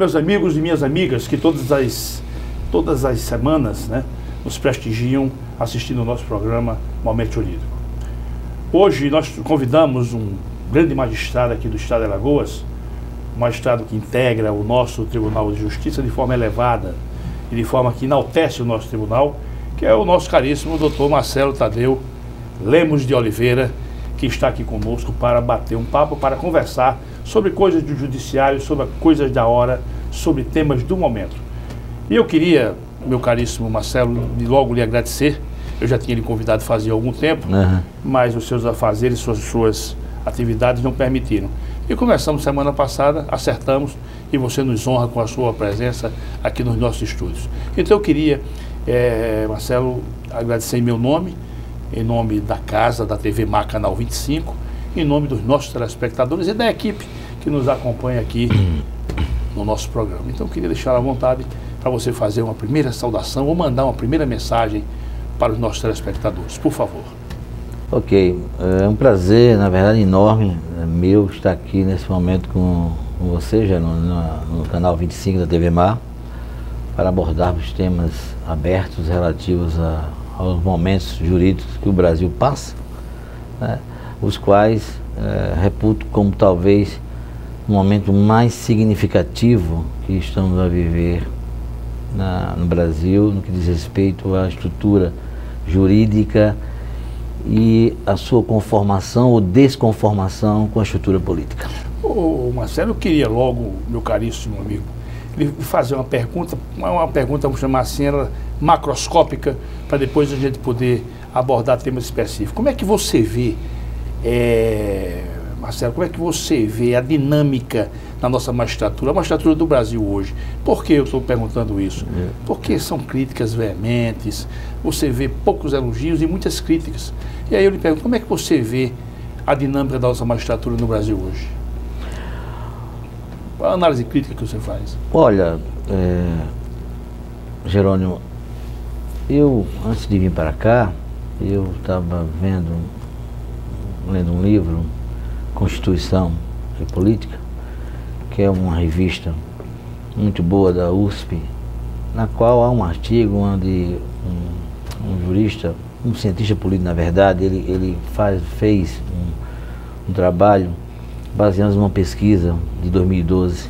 meus amigos e minhas amigas que todas as, todas as semanas né, nos prestigiam assistindo o nosso programa Momento Jurídico. Hoje nós convidamos um grande magistrado aqui do Estado de Alagoas, um magistrado que integra o nosso Tribunal de Justiça de forma elevada e de forma que enaltece o nosso tribunal, que é o nosso caríssimo doutor Marcelo Tadeu Lemos de Oliveira, que está aqui conosco para bater um papo, para conversar sobre coisas do judiciário, sobre coisas da hora, sobre temas do momento. E eu queria, meu caríssimo Marcelo, logo lhe agradecer. Eu já tinha lhe convidado fazia algum tempo, uhum. mas os seus afazeres, suas, suas atividades não permitiram. E começamos semana passada, acertamos e você nos honra com a sua presença aqui nos nossos estúdios. Então eu queria, é, Marcelo, agradecer em meu nome, em nome da casa, da TV Mar Canal 25, em nome dos nossos telespectadores e da equipe que nos acompanha aqui no nosso programa. Então eu queria deixar à vontade para você fazer uma primeira saudação ou mandar uma primeira mensagem para os nossos telespectadores, por favor. Ok, é um prazer, na verdade, enorme é meu estar aqui nesse momento com, com você, já no, no, no, canal 25 da TV Mar, para abordarmos temas abertos relativos a, aos momentos jurídicos que o Brasil passa, né, os quais é, reputo como talvez o momento mais significativo que estamos a viver na, no Brasil no que diz respeito à estrutura jurídica e a sua conformação ou desconformação com a estrutura política. Ô, Marcelo, eu queria logo, meu caríssimo amigo, lhe fazer uma pergunta, uma pergunta, vamos chamar assim, era macroscópica, para depois a gente poder abordar temas específicos. Como é que você vê, é, Marcelo, como é que você vê a dinâmica na nossa magistratura, a magistratura do Brasil hoje? Por que eu estou perguntando isso? É. Porque são críticas veementes, você vê poucos elogios e muitas críticas. E aí eu lhe pergunto, como é que você vê a dinâmica da nossa magistratura no Brasil hoje? Qual a análise crítica que você faz? Olha, é, Jerônimo, eu, antes de vir para cá, eu estava vendo, lendo um livro, Constituição e Política, que é uma revista muito boa da USP, na qual há um artigo onde um, um jurista um cientista político, na verdade, ele, ele faz, fez um, um trabalho baseado numa pesquisa de 2012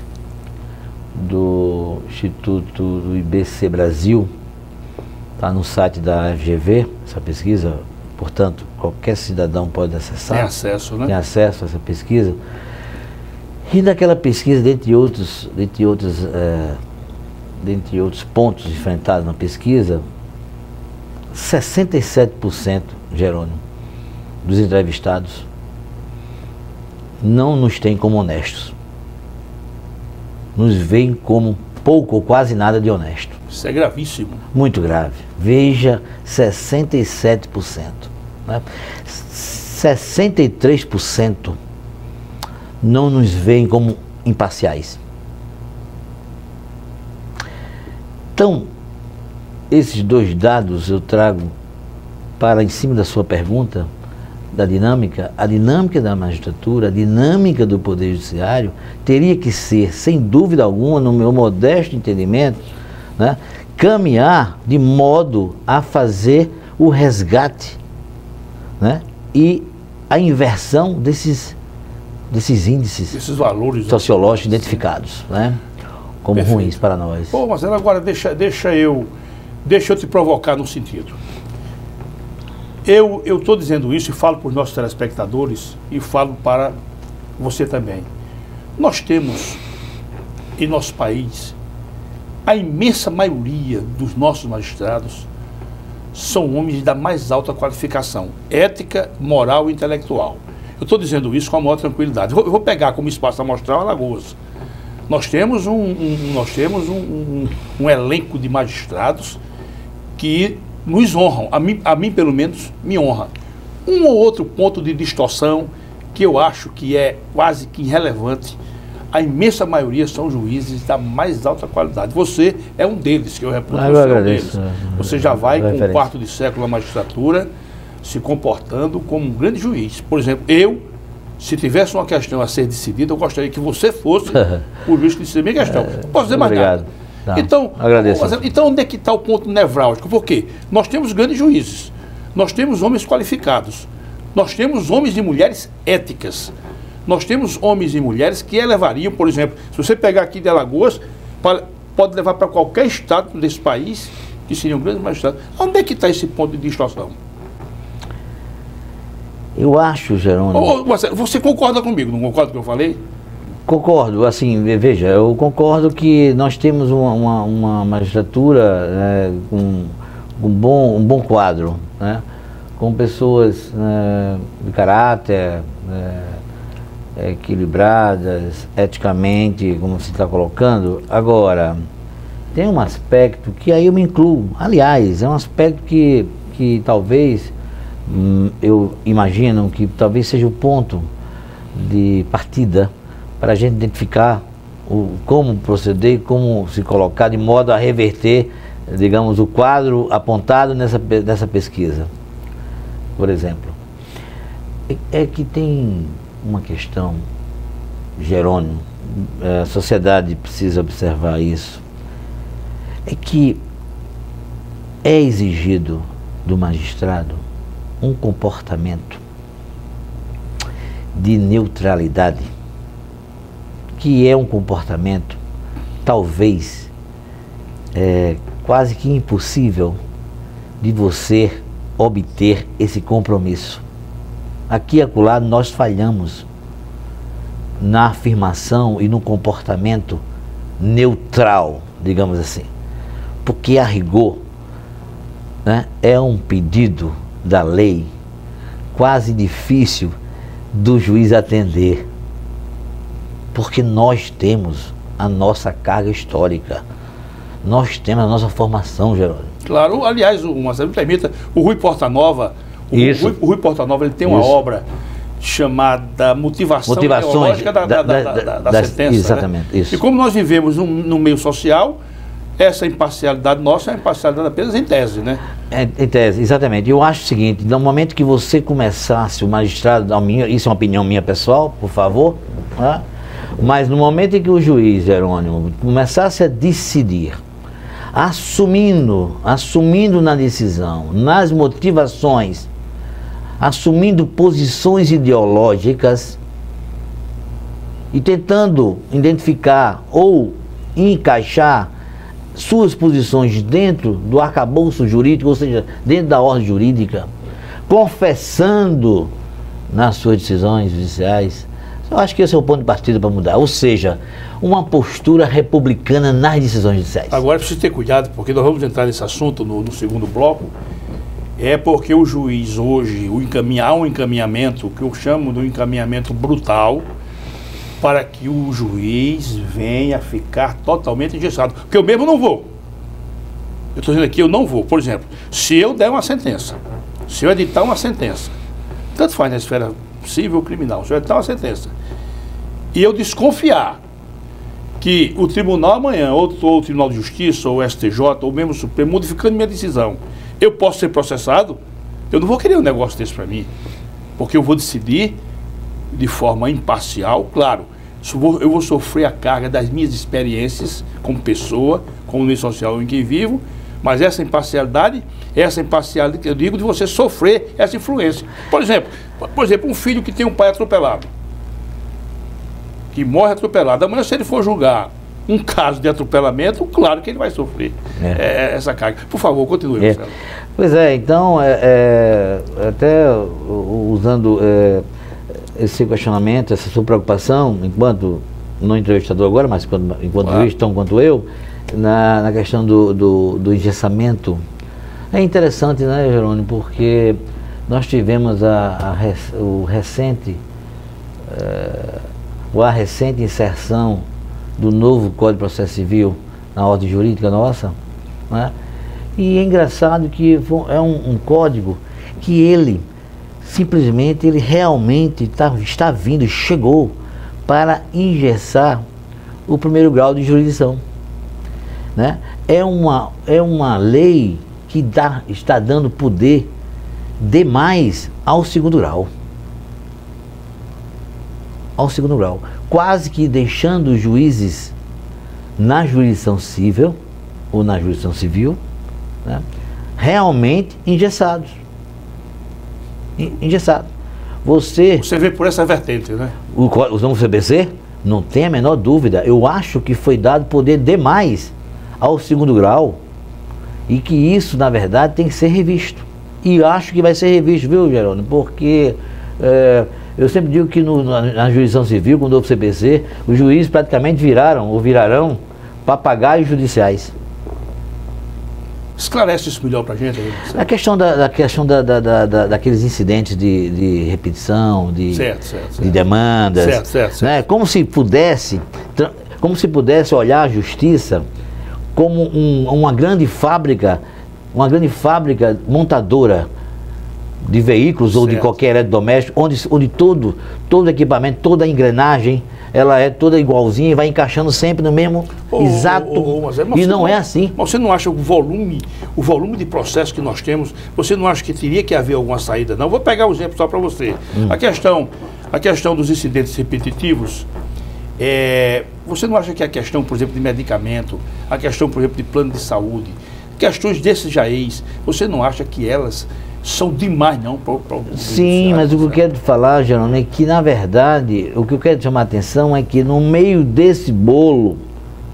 do Instituto do IBC Brasil, está no site da FGV, essa pesquisa, portanto, qualquer cidadão pode acessar. Tem acesso, né? Tem acesso a essa pesquisa. E naquela pesquisa, dentre outros, dentre outros, é, dentre outros pontos enfrentados na pesquisa, 67%, Jerônimo, dos entrevistados não nos têm como honestos. Nos veem como pouco ou quase nada de honesto. Isso é gravíssimo. Muito grave. Veja, 67%. Né? 63% não nos veem como imparciais. Então, esses dois dados eu trago para, em cima da sua pergunta, da dinâmica, a dinâmica da magistratura, a dinâmica do Poder Judiciário, teria que ser, sem dúvida alguma, no meu modesto entendimento, né, caminhar de modo a fazer o resgate né, e a inversão desses, desses índices esses valores sociológicos identificados né, como Perfeito. ruins para nós. Pô, Marcelo, agora deixa, deixa eu Deixa eu te provocar no sentido. Eu estou dizendo isso e falo para os nossos telespectadores e falo para você também. Nós temos em nosso país a imensa maioria dos nossos magistrados são homens da mais alta qualificação, ética, moral e intelectual. Eu estou dizendo isso com a maior tranquilidade. Eu vou pegar como espaço amostral Alagoas. Nós temos um, um nós temos um, um, um elenco de magistrados que nos honram, a mim, a mim pelo menos me honra. Um ou outro ponto de distorção que eu acho que é quase que irrelevante, a imensa maioria são juízes da mais alta qualidade. Você é um deles, que eu reputo. Ah. É um você já vai com um quarto de século na magistratura se comportando como um grande juiz. Por exemplo, eu se tivesse uma questão a ser decidida, eu gostaria que você fosse o juiz que decidisse a minha questão. Não posso dizer mais Obrigado. nada. Tá. Então, Agradeço. então, onde é que está o ponto nevrálgico? Porque nós temos grandes juízes, nós temos homens qualificados, nós temos homens e mulheres éticas, nós temos homens e mulheres que elevariam, por exemplo, se você pegar aqui de Alagoas, pode levar para qualquer estado desse país, que seriam grandes magistrados. Onde é que está esse ponto de distorção? Eu acho, Jerônimo. Ô, Marcelo, você concorda comigo, não concorda com o que eu falei? Concordo, assim, ve- veja, eu concordo que nós temos uma, uma, uma magistratura né, com um bom, um bom quadro, né, com pessoas né, de caráter, né, equilibradas, eticamente, como se está colocando. Agora, tem um aspecto que aí eu me incluo. Aliás, é um aspecto que, que talvez hum, eu imagino que talvez seja o ponto de partida para a gente identificar o, como proceder, como se colocar de modo a reverter, digamos, o quadro apontado nessa, nessa pesquisa. Por exemplo, é, é que tem uma questão, Jerônimo, a sociedade precisa observar isso, é que é exigido do magistrado um comportamento de neutralidade, que é um comportamento talvez é, quase que impossível de você obter esse compromisso. Aqui e acolá nós falhamos na afirmação e no comportamento neutral, digamos assim. Porque a rigor né, é um pedido da lei quase difícil do juiz atender. Porque nós temos a nossa carga histórica. Nós temos a nossa formação, Gerônimo. Claro, aliás, o Marcelo me permita, o Rui Portanova, o, Isso. Rui, Rui Portanova, ele tem uma Isso. obra chamada Motivação Motivações da, da, da- da, da- das- sentença. né? exatamente, isso. E como nós vivemos num, num meio social, essa imparcialidade nossa é imparcialidade apenas em tese, né? É, em tese, exatamente. Eu acho o seguinte, no momento que você começasse, o magistrado, minha, isso é uma opinião minha pessoal, por favor, né? mas no momento em que o juiz, Jerônimo, começasse a decidir, assumindo, assumindo na decisão, nas motivações, assumindo posições ideológicas e tentando identificar ou encaixar suas posições dentro do arcabouço jurídico, ou seja, dentro da ordem jurídica, confessando nas suas decisões judiciais. Eu acho que esse é o ponto de partida para mudar. Ou seja, uma postura republicana nas decisões judiciais. Agora preciso ter cuidado, porque nós vamos entrar nesse assunto no, no segundo bloco. É porque o juiz hoje, o encaminha, há um encaminhamento, que eu chamo de um encaminhamento brutal, para que o juiz venha ficar totalmente engessado. Porque eu mesmo não vou. Eu estou dizendo aqui, eu não vou. Por exemplo, se eu der uma sentença, se eu editar uma sentença, tanto faz na esfera civil ou criminal, se eu editar uma sentença, e eu desconfiar que o tribunal amanhã, ou, ou o Tribunal de Justiça, ou o STJ, ou mesmo o Supremo, modificando minha decisão, eu posso ser processado, eu não vou querer um negócio desse para mim. Porque eu vou decidir de forma imparcial, claro, se eu vou- eu vou sofrer a carga das minhas experiências como pessoa, como meio social em que vivo, mas essa imparcialidade, essa imparcialidade que eu digo de você sofrer essa influência. Por exemplo, por exemplo, um filho que tem um pai atropelado que morre atropelado. Amanhã, se ele for julgar um caso de atropelamento, claro que ele vai sofrer É. eh, essa carga. Por favor, continue, É. Marcelo. Pois é, então, é, é, até usando é, esse questionamento, essa sua preocupação, enquanto, não entrevistador agora, mas enquanto, enquanto Claro. juiz, tão quanto eu, na, na questão do, do, do engessamento, é interessante, né, Jerônimo, porque nós tivemos a, a o recente, ou a recente inserção do novo Código de Processo Civil na ordem jurídica nossa, né? E é engraçado que é um, um código que ele simplesmente ele realmente tá, está vindo, chegou para engessar o primeiro grau de jurisdição. Né? É, uma, é uma lei que dá, está dando poder demais ao segundo grau. ao segundo grau, quase que deixando os juízes na jurisdição civil ou na jurisdição civil né, realmente engessados. Engessados. Você. Você vê por essa vertente, né? O, o CBC? Não tem a menor dúvida. Eu acho que foi dado poder demais ao segundo grau e que isso, na verdade, tem que ser revisto. E acho que vai ser revisto, viu, Gerônimo? Porque é, eu sempre digo que no, na, na jurisdição civil, quando houve CBC, os juízes praticamente viraram ou virarão papagaios judiciais. Esclarece isso melhor para a gente. A questão, da, da questão da, da, da, daqueles incidentes de, de repetição, de, certo, certo, certo. de demandas. Certo, certo, né? Como se pudesse, como se pudesse olhar a justiça como um, uma grande fábrica, uma grande fábrica montadora de veículos certo. ou de qualquer eletrodoméstico, onde, onde todo, todo equipamento, toda a engrenagem, ela é toda igualzinha e vai encaixando sempre no mesmo oh, exato. Oh, oh, e não, não, é assim. Mas você não acha o volume, o volume de processo que nós temos, você não acha que teria que haver alguma saída? Não, vou pegar um exemplo só para você. Hum. A questão, a questão dos incidentes repetitivos, é, você não acha que a questão, por exemplo, de medicamento, a questão, por exemplo, de plano de saúde, questões desses jaís, você não acha que elas são demais, não? Pra, pra, Sim, mas o que eu quero falar, Gerônimo, é que, na verdade, o que eu quero chamar a atenção é que no meio desse bolo,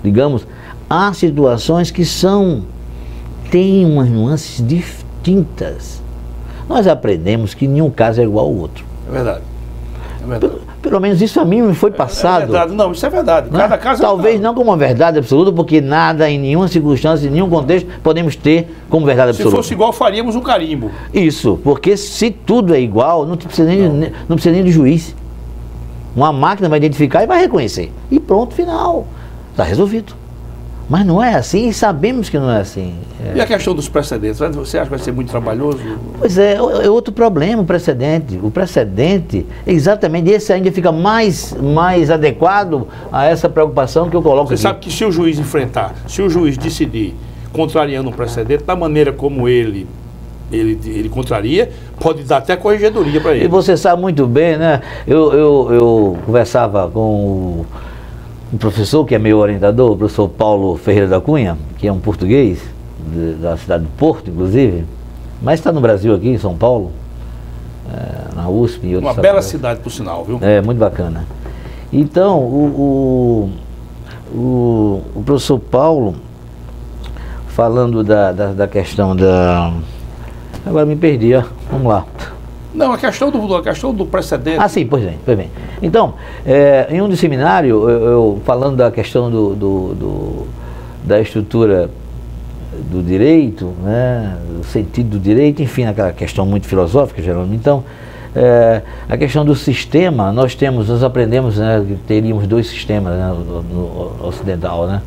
digamos, há situações que são, têm umas nuances distintas. Nós aprendemos que nenhum caso é igual ao outro. É verdade. É verdade. Pelo menos isso a mim me foi passado. É verdade, não, isso é verdade. Né? Cada caso é Talvez é não como uma verdade absoluta, porque nada, em nenhuma circunstância, em nenhum contexto, podemos ter como verdade absoluta. Se fosse igual, faríamos um carimbo. Isso, porque se tudo é igual, não precisa nem, não. não precisa nem de juiz. Uma máquina vai identificar e vai reconhecer. E pronto, final. Está resolvido. Mas não é assim e sabemos que não é assim. É. E a questão dos precedentes? Você acha que vai ser muito trabalhoso? Pois é, é outro problema o precedente. O precedente, exatamente, esse ainda fica mais, mais adequado a essa preocupação que eu coloco Você aqui. sabe que se o juiz enfrentar, se o juiz decidir contrariando um precedente, da maneira como ele ele, ele contraria, pode dar até corregedoria para ele. E você sabe muito bem, né? Eu, eu, eu conversava com o um professor que é meu orientador, o professor Paulo Ferreira da Cunha, que é um português, de, da cidade do Porto, inclusive, mas está no Brasil aqui, em São Paulo, é, na USP. E Uma bela cidade, por sinal, viu? É, muito bacana. Então, o, o, o, o professor Paulo, falando da, da, da questão da... Agora me perdi, ó. vamos lá. Não, a questão do, a questão do precedente. Ah, sim, pois bem, pois bem. Então, é, em um dos seminários, eu, eu, falando da questão do, do, do, da estrutura do direito, né, o sentido do direito, enfim, aquela questão muito filosófica, geralmente. Então, é, a questão do sistema, nós temos, nós aprendemos né, que teríamos dois sistemas né, no, no ocidental, né,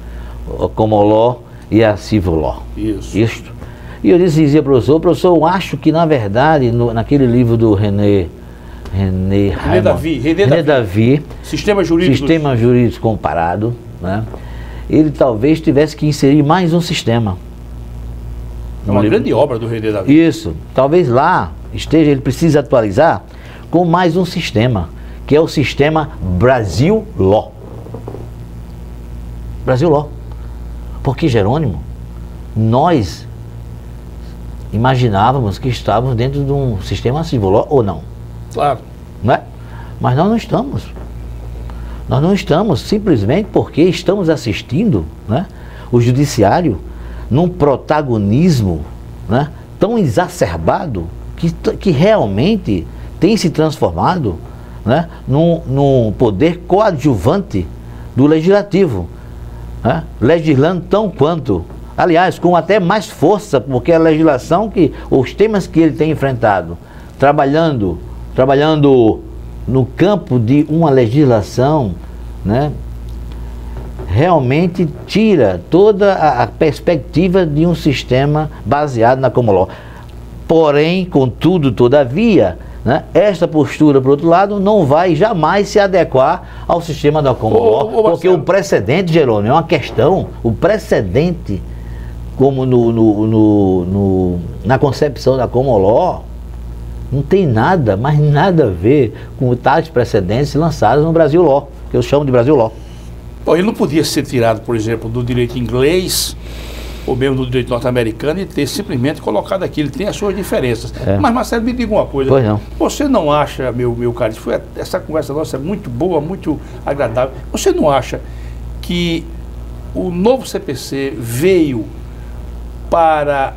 o common law e a civil law. Isso. Isto. E eu dizia, professor, professor, eu acho que na verdade, no, naquele livro do René. René, René Davi, René, René Davi, Davi, Sistema Jurídico. Sistema Jurídico Comparado, né? ele talvez tivesse que inserir mais um sistema. É uma grande obra do René Davi. Isso. Talvez lá esteja, ele precisa atualizar com mais um sistema, que é o sistema Brasil Law. Brasil Law. Porque, Jerônimo, nós imaginávamos que estávamos dentro de um sistema civil ou não. Claro. Né? Mas nós não estamos. Nós não estamos simplesmente porque estamos assistindo né, o judiciário num protagonismo né, tão exacerbado que, que realmente tem se transformado né, num, num poder coadjuvante do legislativo, né, legislando tão quanto aliás, com até mais força, porque a legislação que os temas que ele tem enfrentado, trabalhando, trabalhando no campo de uma legislação, né, realmente tira toda a, a perspectiva de um sistema baseado na common law. Porém, contudo, todavia, né, esta postura, por outro lado, não vai jamais se adequar ao sistema da common law, porque o precedente, Jerônimo, é uma questão, o precedente como no, no, no, no na concepção da Comoló, Não tem nada, mas nada a ver com tais precedentes lançados no Brasil Law, que eu chamo de Brasil Law. Bom, ele não podia ser tirado, por exemplo, do direito inglês ou mesmo do direito norte-americano e ter simplesmente colocado aqui. Ele tem as suas diferenças. É. Mas, Marcelo, me diga uma coisa. Pois não. Você não acha, meu, meu caro, foi, essa conversa nossa é muito boa, muito agradável. Você não acha que o novo CPC veio para.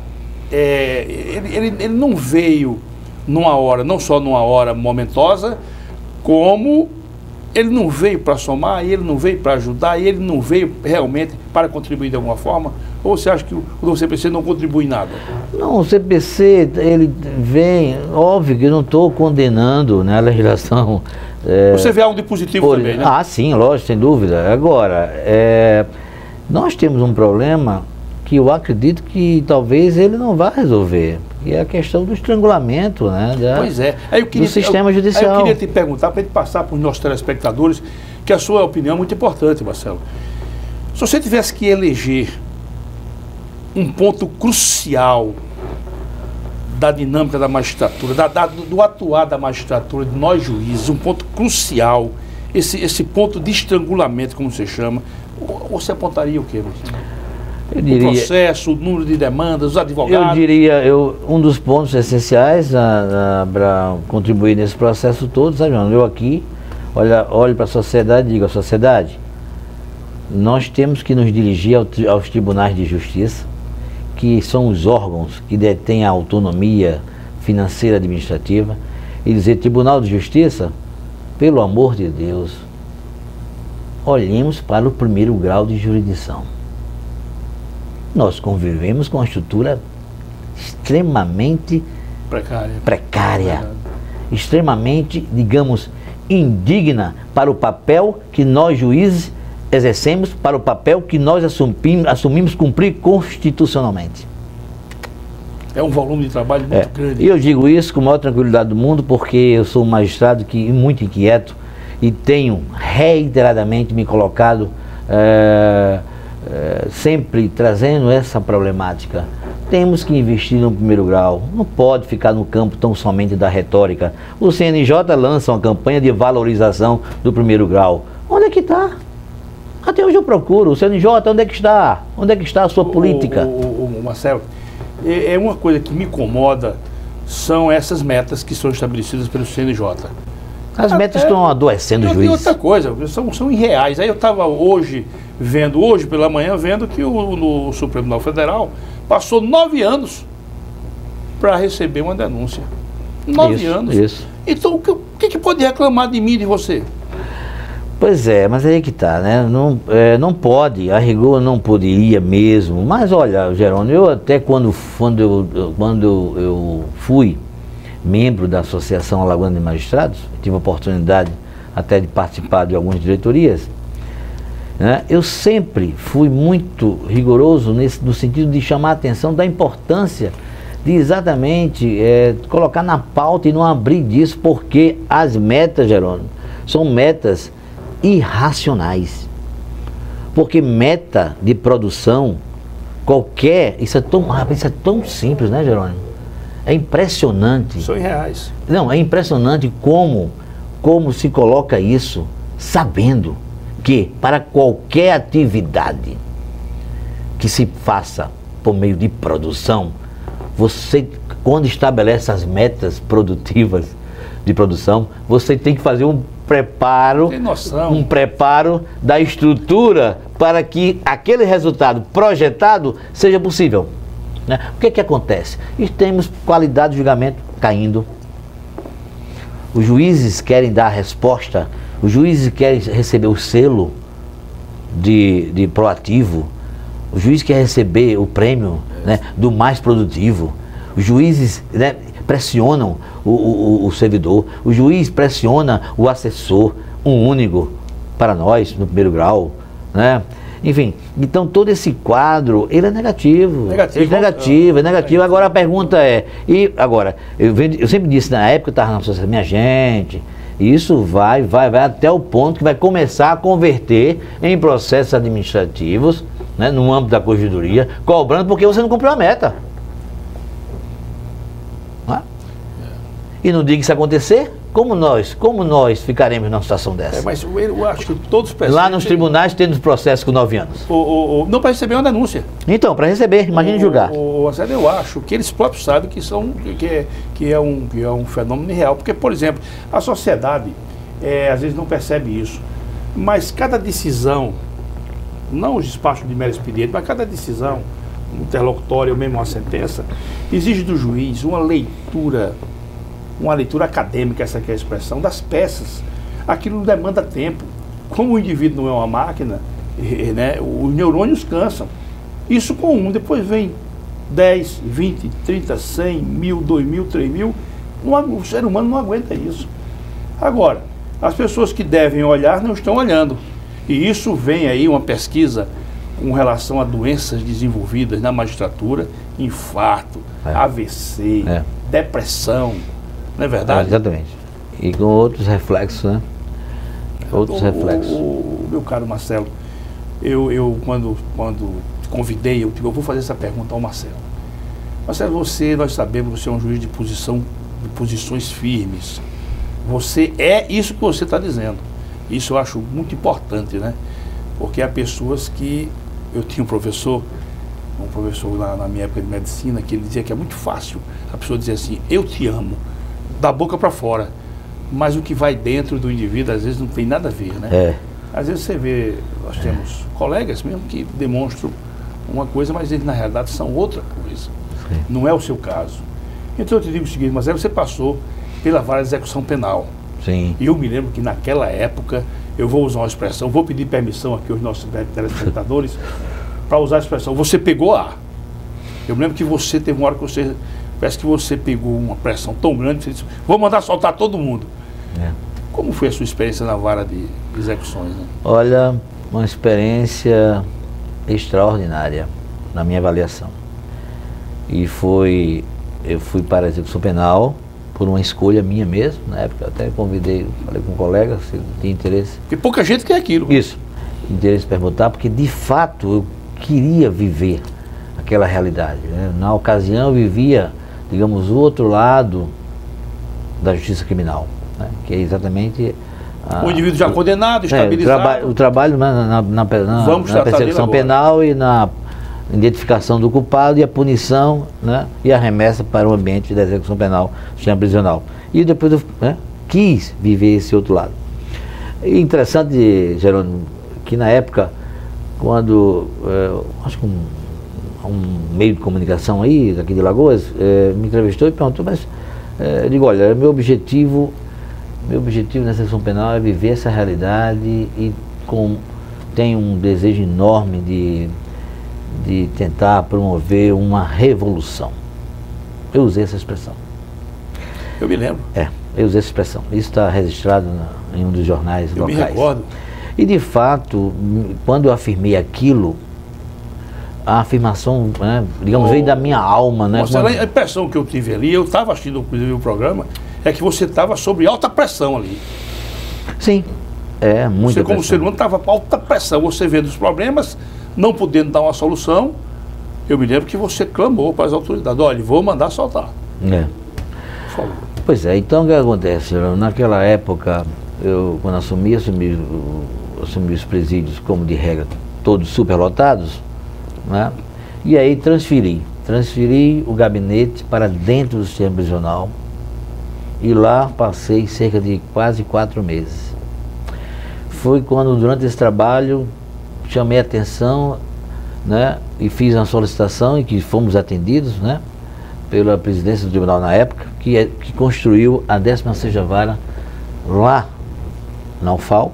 É, ele, ele, ele não veio numa hora, não só numa hora momentosa, como ele não veio para somar, ele não veio para ajudar, ele não veio realmente para contribuir de alguma forma? Ou você acha que o, CPC não contribui em nada? Não, o CPC, ele vem, óbvio que eu não estou condenando né, a legislação. É, você vê algo de positivo por, também, né? Ah, sim, lógico, sem dúvida. Agora, é, nós temos um problema que eu acredito que talvez ele não vá resolver, que é a questão do estrangulamento, né? Da, pois é. Aí eu queria, do sistema eu, judicial. eu queria te perguntar, para a gente passar para os nossos telespectadores, que a sua opinião é muito importante, Marcelo. Se você tivesse que eleger um ponto crucial da dinâmica da magistratura, da, da, do atuar da magistratura, de nós juízes, um ponto crucial, esse, esse ponto de estrangulamento, como você chama, você apontaria o quê? Eu diria, o processo, o número de demandas, os advogados? Eu diria, eu, um dos pontos essenciais para contribuir nesse processo todo, sabe, João? Eu aqui olha, olho para a sociedade e digo, a sociedade, nós temos que nos dirigir ao, aos tribunais de justiça, que são os órgãos que detêm a autonomia financeira administrativa, e dizer, Tribunal de Justiça, pelo amor de Deus, olhemos para o primeiro grau de jurisdição. Nós convivemos com uma estrutura extremamente precária, precária extremamente, digamos, indigna para o papel que nós juízes exercemos para o papel que nós assumimos, assumimos cumprir constitucionalmente. É um volume de trabalho muito é. grande. E eu digo isso com a maior tranquilidade do mundo, porque eu sou um magistrado que muito inquieto e tenho reiteradamente me colocado é, é, sempre trazendo essa problemática. Temos que investir no primeiro grau, não pode ficar no campo tão somente da retórica. O CNJ lança uma campanha de valorização do primeiro grau. Onde é que está? Até hoje eu procuro. O CNJ, onde é que está? Onde é que está a sua política? O, o, o Marcelo, é, é uma coisa que me incomoda são essas metas que são estabelecidas pelo CNJ. As Até, metas estão adoecendo o juiz. E outra coisa, são, são irreais. Aí eu estava hoje vendo, hoje pela manhã, vendo que o, no Supremo Tribunal Federal passou nove anos para receber uma denúncia. Nove isso, anos. Isso. Então o que, que pode reclamar de mim e de você? Pois é, mas aí que tá, né? Não, é, não pode, a rigor não poderia mesmo. Mas olha, Jerônimo, eu até quando, quando, eu, quando eu fui membro da Associação Alagoana de Magistrados, tive a oportunidade até de participar de algumas diretorias, né? eu sempre fui muito rigoroso nesse, no sentido de chamar a atenção da importância de exatamente é, colocar na pauta e não abrir disso, porque as metas, Jerônimo, são metas irracionais. Porque meta de produção, qualquer, isso é tão, isso é tão simples, né, Jerônimo? É impressionante. São reais. Não, é impressionante como, como se coloca isso, sabendo que para qualquer atividade que se faça por meio de produção, você, quando estabelece as metas produtivas de produção, você tem que fazer um preparo, um preparo da estrutura para que aquele resultado projetado seja possível. Né? O que, é que acontece? E temos qualidade de julgamento caindo. Os juízes querem dar a resposta, os juízes querem receber o selo de, de proativo, o juiz quer receber o prêmio né, do mais produtivo. Os juízes né, pressionam o, o, o servidor, o juiz pressiona o assessor, um único para nós no primeiro grau, né? Enfim, então todo esse quadro, ele é negativo. Negativo. É negativo, é negativo. Agora a pergunta é, e agora, eu, eu sempre disse na época, eu estava na sociedade, minha gente, isso vai, vai, vai até o ponto que vai começar a converter em processos administrativos, né, no âmbito da corregedoria, cobrando porque você não cumpriu a meta. E no dia que isso acontecer, como nós, como nós ficaremos numa situação dessa? É, mas eu, eu acho que todos Lá nos tribunais tendo processo com nove anos. O, o, o, não para receber uma denúncia. Então, para receber, imagine julgar. O, o, eu acho que eles próprios sabem que, são, que, é, que, é um, que é um fenômeno real. Porque, por exemplo, a sociedade é, às vezes não percebe isso. Mas cada decisão, não os despachos de mero expediente, mas cada decisão, um interlocutório ou mesmo uma sentença, exige do juiz uma leitura uma leitura acadêmica, essa é a expressão, das peças. Aquilo demanda tempo. Como o indivíduo não é uma máquina, né, os neurônios cansam. Isso com um, depois vem 10, 20, 30, 100, mil, 2 mil, 3 mil. Não, o ser humano não aguenta isso. Agora, as pessoas que devem olhar não estão olhando. E isso vem aí uma pesquisa com relação a doenças desenvolvidas na magistratura, infarto, é. AVC, é. depressão, não é verdade? Ah, exatamente. E com outros reflexos, né? Outros o, reflexos. O, o, meu caro Marcelo, eu, eu quando, quando te convidei, eu, eu vou fazer essa pergunta ao Marcelo. Marcelo, você, nós sabemos, você é um juiz de posição, de posições firmes. Você é isso que você está dizendo. Isso eu acho muito importante, né? Porque há pessoas que. Eu tinha um professor, um professor na, na minha época de medicina, que ele dizia que é muito fácil a pessoa dizer assim, eu te amo da boca para fora. Mas o que vai dentro do indivíduo às vezes não tem nada a ver, né? É. Às vezes você vê, nós temos colegas mesmo que demonstram uma coisa, mas eles na realidade são outra coisa. Sim. Não é o seu caso. Então eu te digo o seguinte, mas aí você passou pela vara de execução penal. Sim. E eu me lembro que naquela época, eu vou usar uma expressão, vou pedir permissão aqui aos nossos telespectadores para usar a expressão, você pegou a. Eu me lembro que você teve uma hora que você Parece que você pegou uma pressão tão grande que você disse, vou mandar soltar todo mundo. É. Como foi a sua experiência na vara de execuções? Né? Olha, uma experiência extraordinária na minha avaliação. E foi, eu fui para a execução penal por uma escolha minha mesmo, na época até convidei, falei com um colega se tinha interesse. E pouca gente quer aquilo. Isso, interesse perguntar, porque de fato eu queria viver aquela realidade. Né? Na ocasião eu vivia digamos, o outro lado da justiça criminal, né? que é exatamente... A, o indivíduo já condenado, estabilizado. É, o, traba o trabalho na, na, na, na, na perseguição penal e na identificação do culpado e a punição né? e a remessa para o ambiente da execução penal, sistema prisional. E depois eu né, quis viver esse outro lado. E interessante, Jerônimo, que na época, quando, é, acho que um um meio de comunicação aí, daqui de Lagoas, é, me entrevistou e perguntou, mas é, digo, olha, meu objetivo, meu objetivo nessa sessão penal é viver essa realidade e com, tenho um desejo enorme de, de tentar promover uma revolução. Eu usei essa expressão. Eu me lembro. É, eu usei essa expressão. Isso está registrado na, em um dos jornais eu locais. Eu me recordo. E de fato, quando eu afirmei aquilo, a afirmação, né, digamos, oh, veio da minha alma, né? Marcelo, a impressão que eu tive ali, eu estava assistindo inclusive o programa, é que você estava sob alta pressão ali. Sim, é muito. Você, como pressão. ser humano, estava com alta pressão. Você vendo os problemas, não podendo dar uma solução. Eu me lembro que você clamou para as autoridades: olha, vou mandar soltar. É. Por favor. Pois é, então o que acontece? Naquela época, eu, quando assumi, assumi, assumi os presídios, como de regra, todos superlotados né? E aí transferi. Transferi o gabinete para dentro do sistema prisional e lá passei cerca de quase quatro meses. Foi quando, durante esse trabalho, chamei a atenção né, e fiz uma solicitação e que fomos atendidos né, pela presidência do tribunal na época, que, é, que construiu a 16 vara lá na UFAL,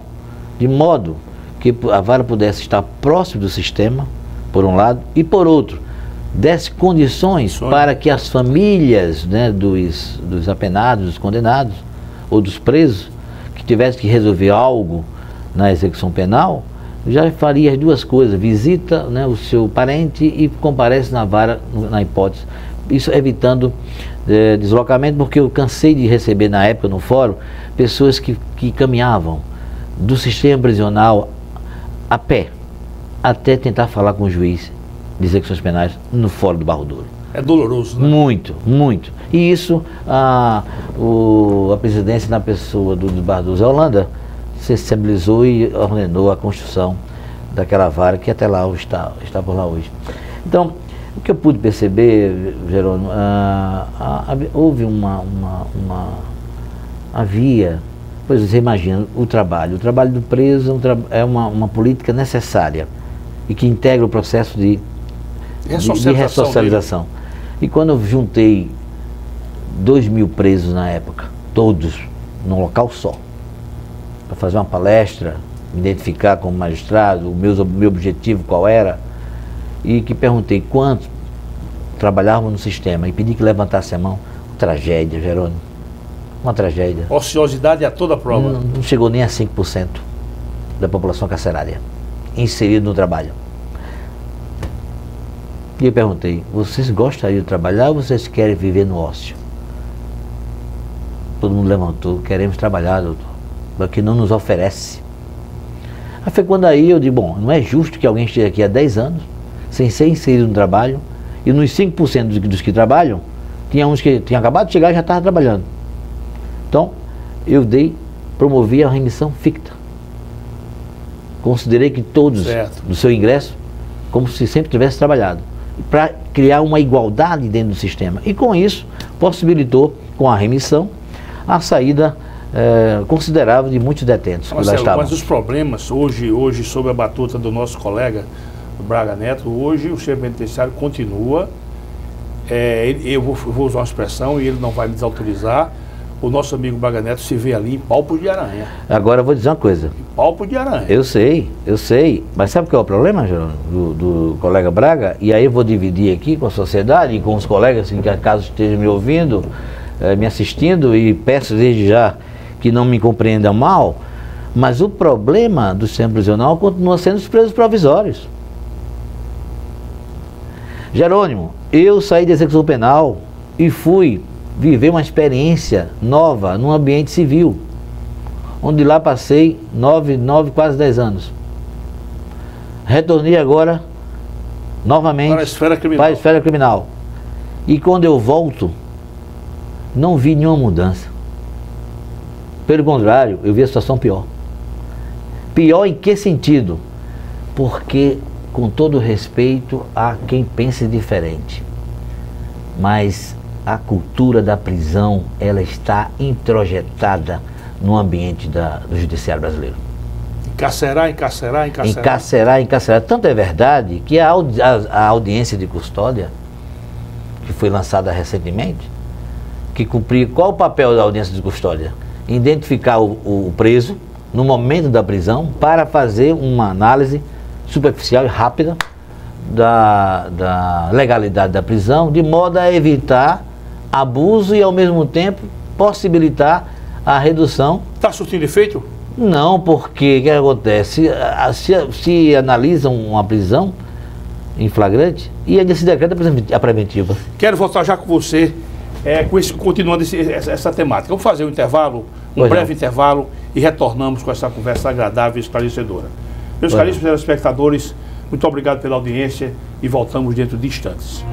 de modo que a vara pudesse estar próximo do sistema por um lado, e por outro, desse condições Sonho. para que as famílias né, dos, dos apenados, dos condenados ou dos presos que tivessem que resolver algo na execução penal, já faria as duas coisas, visita né, o seu parente e comparece na vara, na hipótese. Isso evitando é, deslocamento, porque eu cansei de receber na época no fórum pessoas que, que caminhavam do sistema prisional a pé até tentar falar com o juiz de execuções penais no Fórum do Barro Duro. É doloroso, né? Muito, muito. E isso, a, o, a presidência na pessoa do, do Bardoso Holanda se sensibilizou e ordenou a construção daquela vara que até lá está, está por lá hoje. Então, o que eu pude perceber, Jerônimo, ah, houve uma, uma, uma, havia, pois você imagina, o trabalho. O trabalho do preso é uma, uma política necessária e que integra o processo de, de, de ressocialização. E quando eu juntei dois mil presos na época, todos num local só, para fazer uma palestra, me identificar como magistrado, o meu, meu objetivo qual era, e que perguntei quantos trabalhavam no sistema e pedi que levantasse a mão. Tragédia, Jerônimo. Uma tragédia. Ociosidade a toda prova. Não, não chegou nem a 5% da população carcerária inserido no trabalho. E eu perguntei, vocês gostariam de trabalhar ou vocês querem viver no ócio? Todo mundo levantou, queremos trabalhar, doutor, porque não nos oferece. Aí foi quando aí eu disse, bom, não é justo que alguém esteja aqui há 10 anos, sem ser inserido no trabalho, e nos 5% dos, dos que trabalham, tinha uns que tinham acabado de chegar e já estavam trabalhando. Então, eu dei, promovi a remissão ficta. Considerei que todos certo. do seu ingresso, como se sempre tivesse trabalhado, para criar uma igualdade dentro do sistema. E com isso, possibilitou, com a remissão, a saída é, considerável de muitos detentos Marcelo, que lá estavam. Mas os problemas, hoje, hoje, sob a batuta do nosso colega Braga Neto, hoje o chefe penitenciário continua, é, eu vou, vou, usar uma expressão e ele não vai me desautorizar, o nosso amigo Braga Neto se vê ali em palpo de aranha. Agora eu vou dizer uma coisa. Em palpo de aranha. Eu sei, eu sei. Mas sabe qual é o problema, do, do colega Braga? E aí eu vou dividir aqui com a sociedade e com os colegas, assim, que acaso estejam me ouvindo, eh, me assistindo, e peço desde já que não me compreendam mal, mas o problema do sistema prisional continua sendo os presos provisórios. Jerônimo, eu saí da execução penal e fui viver uma experiência nova num ambiente civil, onde lá passei nove, nove, quase dez anos. Retornei agora novamente para a esfera criminal. Para a esfera criminal. E quando eu volto, não vi nenhuma mudança. Pelo contrário, eu vi a situação pior. Pior em que sentido? Porque, com todo respeito a quem pense diferente, mas a cultura da prisão ela está introjetada no ambiente da, do judiciário brasileiro. Encarcerar, encarcerar, encarcerar. Encarcerar, encarcerar. Tanto é verdade que a, a, a audiência de custódia, que foi lançada recentemente, que cumpria qual o papel da audiência de custódia? identificar o, o preso no momento da prisão para fazer uma análise superficial e rápida da, da legalidade da prisão, de modo a evitar abuso e ao mesmo tempo possibilitar a redução. Está surtindo efeito? Não, porque o que acontece? Se, se analisam uma prisão em flagrante e ainda se decreta a preventiva. Quero voltar já com você, é, com esse, continuando esse, essa, essa, temática. Vamos fazer um intervalo um pois breve não. intervalo e retornamos com essa conversa agradável e esclarecedora. Meus pois caríssimos telespectadores, muito obrigado pela audiência e voltamos dentro de instantes.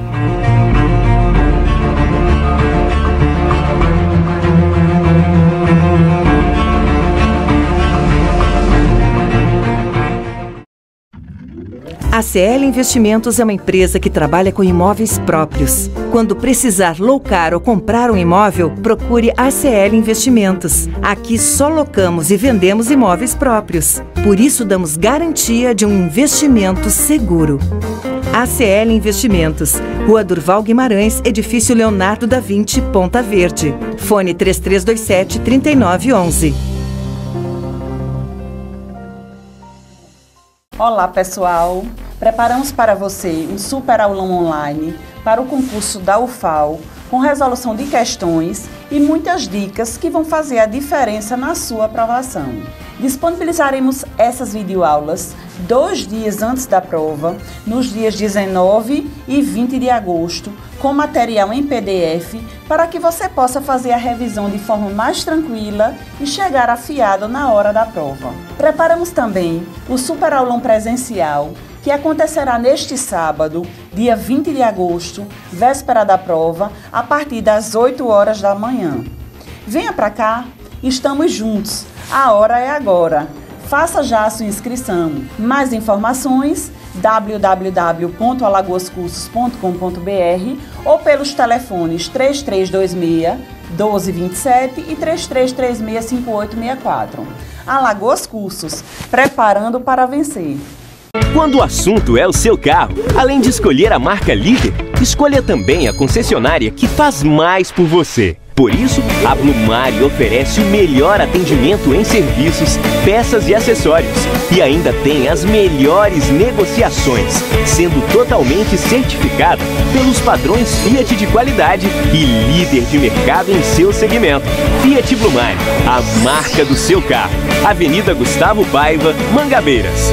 A CL Investimentos é uma empresa que trabalha com imóveis próprios. Quando precisar locar ou comprar um imóvel, procure a CL Investimentos. Aqui só locamos e vendemos imóveis próprios. Por isso damos garantia de um investimento seguro. ACL Investimentos, Rua Durval Guimarães, Edifício Leonardo da Vinci, Ponta Verde. Fone 3327 3911. Olá, pessoal. Preparamos para você um super aulão online para o concurso da UFAL, com resolução de questões e muitas dicas que vão fazer a diferença na sua aprovação. Disponibilizaremos essas videoaulas dois dias antes da prova, nos dias 19 e 20 de agosto, com material em PDF, para que você possa fazer a revisão de forma mais tranquila e chegar afiado na hora da prova. Preparamos também o super aulão presencial que acontecerá neste sábado, dia 20 de agosto, véspera da prova, a partir das 8 horas da manhã. Venha para cá, estamos juntos. A hora é agora. Faça já a sua inscrição. Mais informações www.alagoascursos.com.br ou pelos telefones 3326 1227 e 3336 5864. Alagoas Cursos, preparando para vencer. Quando o assunto é o seu carro, além de escolher a marca líder, escolha também a concessionária que faz mais por você. Por isso, a Blumari oferece o melhor atendimento em serviços, peças e acessórios. E ainda tem as melhores negociações, sendo totalmente certificado pelos padrões Fiat de qualidade e líder de mercado em seu segmento. Fiat Blumari, a marca do seu carro. Avenida Gustavo Paiva, Mangabeiras.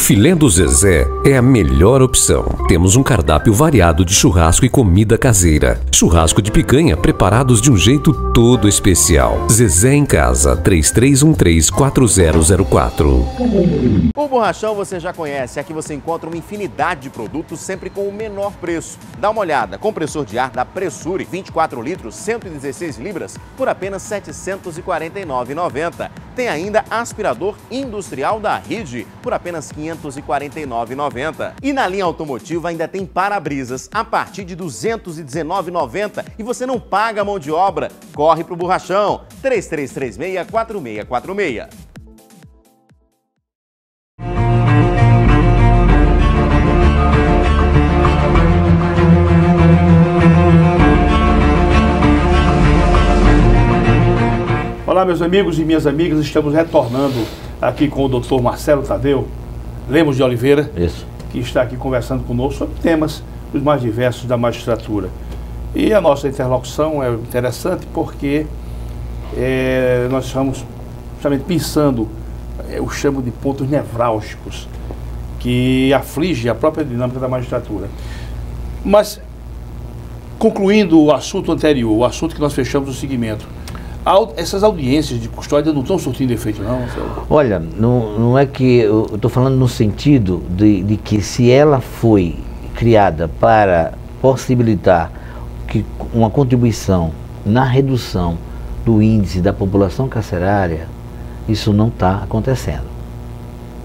Filé do Zezé é a melhor opção. Temos um cardápio variado de churrasco e comida caseira. Churrasco de picanha preparados de um jeito todo especial. Zezé em casa, 33134004. O Borrachão você já conhece. Aqui você encontra uma infinidade de produtos sempre com o menor preço. Dá uma olhada. Compressor de ar da Pressure, 24 litros, 116 libras, por apenas R$ 749,90. Tem ainda aspirador industrial da Ride, por apenas R$ 549,90. E na linha automotiva ainda tem para-brisas a partir de R$ 219,90 e você não paga mão de obra. Corre pro borrachão 3336 4646. Olá, meus amigos e minhas amigas, estamos retornando aqui com o Dr. Marcelo Tadeu Lemos de Oliveira, Isso. que está aqui conversando conosco sobre temas os mais diversos da magistratura. E a nossa interlocução é interessante porque é, nós estamos justamente pensando, é, eu chamo de pontos nevrálgicos, que aflige a própria dinâmica da magistratura. Mas, concluindo o assunto anterior, o assunto que nós fechamos o segmento, essas audiências de custódia não estão surtindo efeito, não? Olha, não, não é que eu estou falando no sentido de, de que se ela foi criada para possibilitar que uma contribuição na redução do índice da população carcerária, isso não está acontecendo.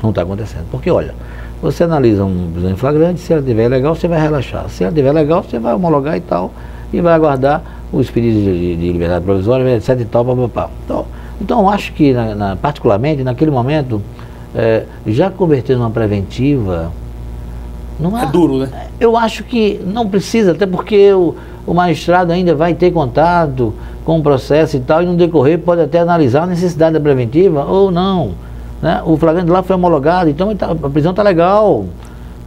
Não está acontecendo. Porque, olha, você analisa um prisão em flagrante, se ela tiver legal, você vai relaxar. Se ela tiver legal, você vai homologar e tal, e vai aguardar os pedidos de, de liberdade provisória, etc e tal, papapá. Então, então acho que, na, na, particularmente, naquele momento, é, já converter numa preventiva... Não é duro, né? Eu acho que não precisa, até porque o, o magistrado ainda vai ter contato com o processo e tal, e no decorrer pode até analisar a necessidade da preventiva ou não. Né? O flagrante lá foi homologado, então tá, a prisão está legal.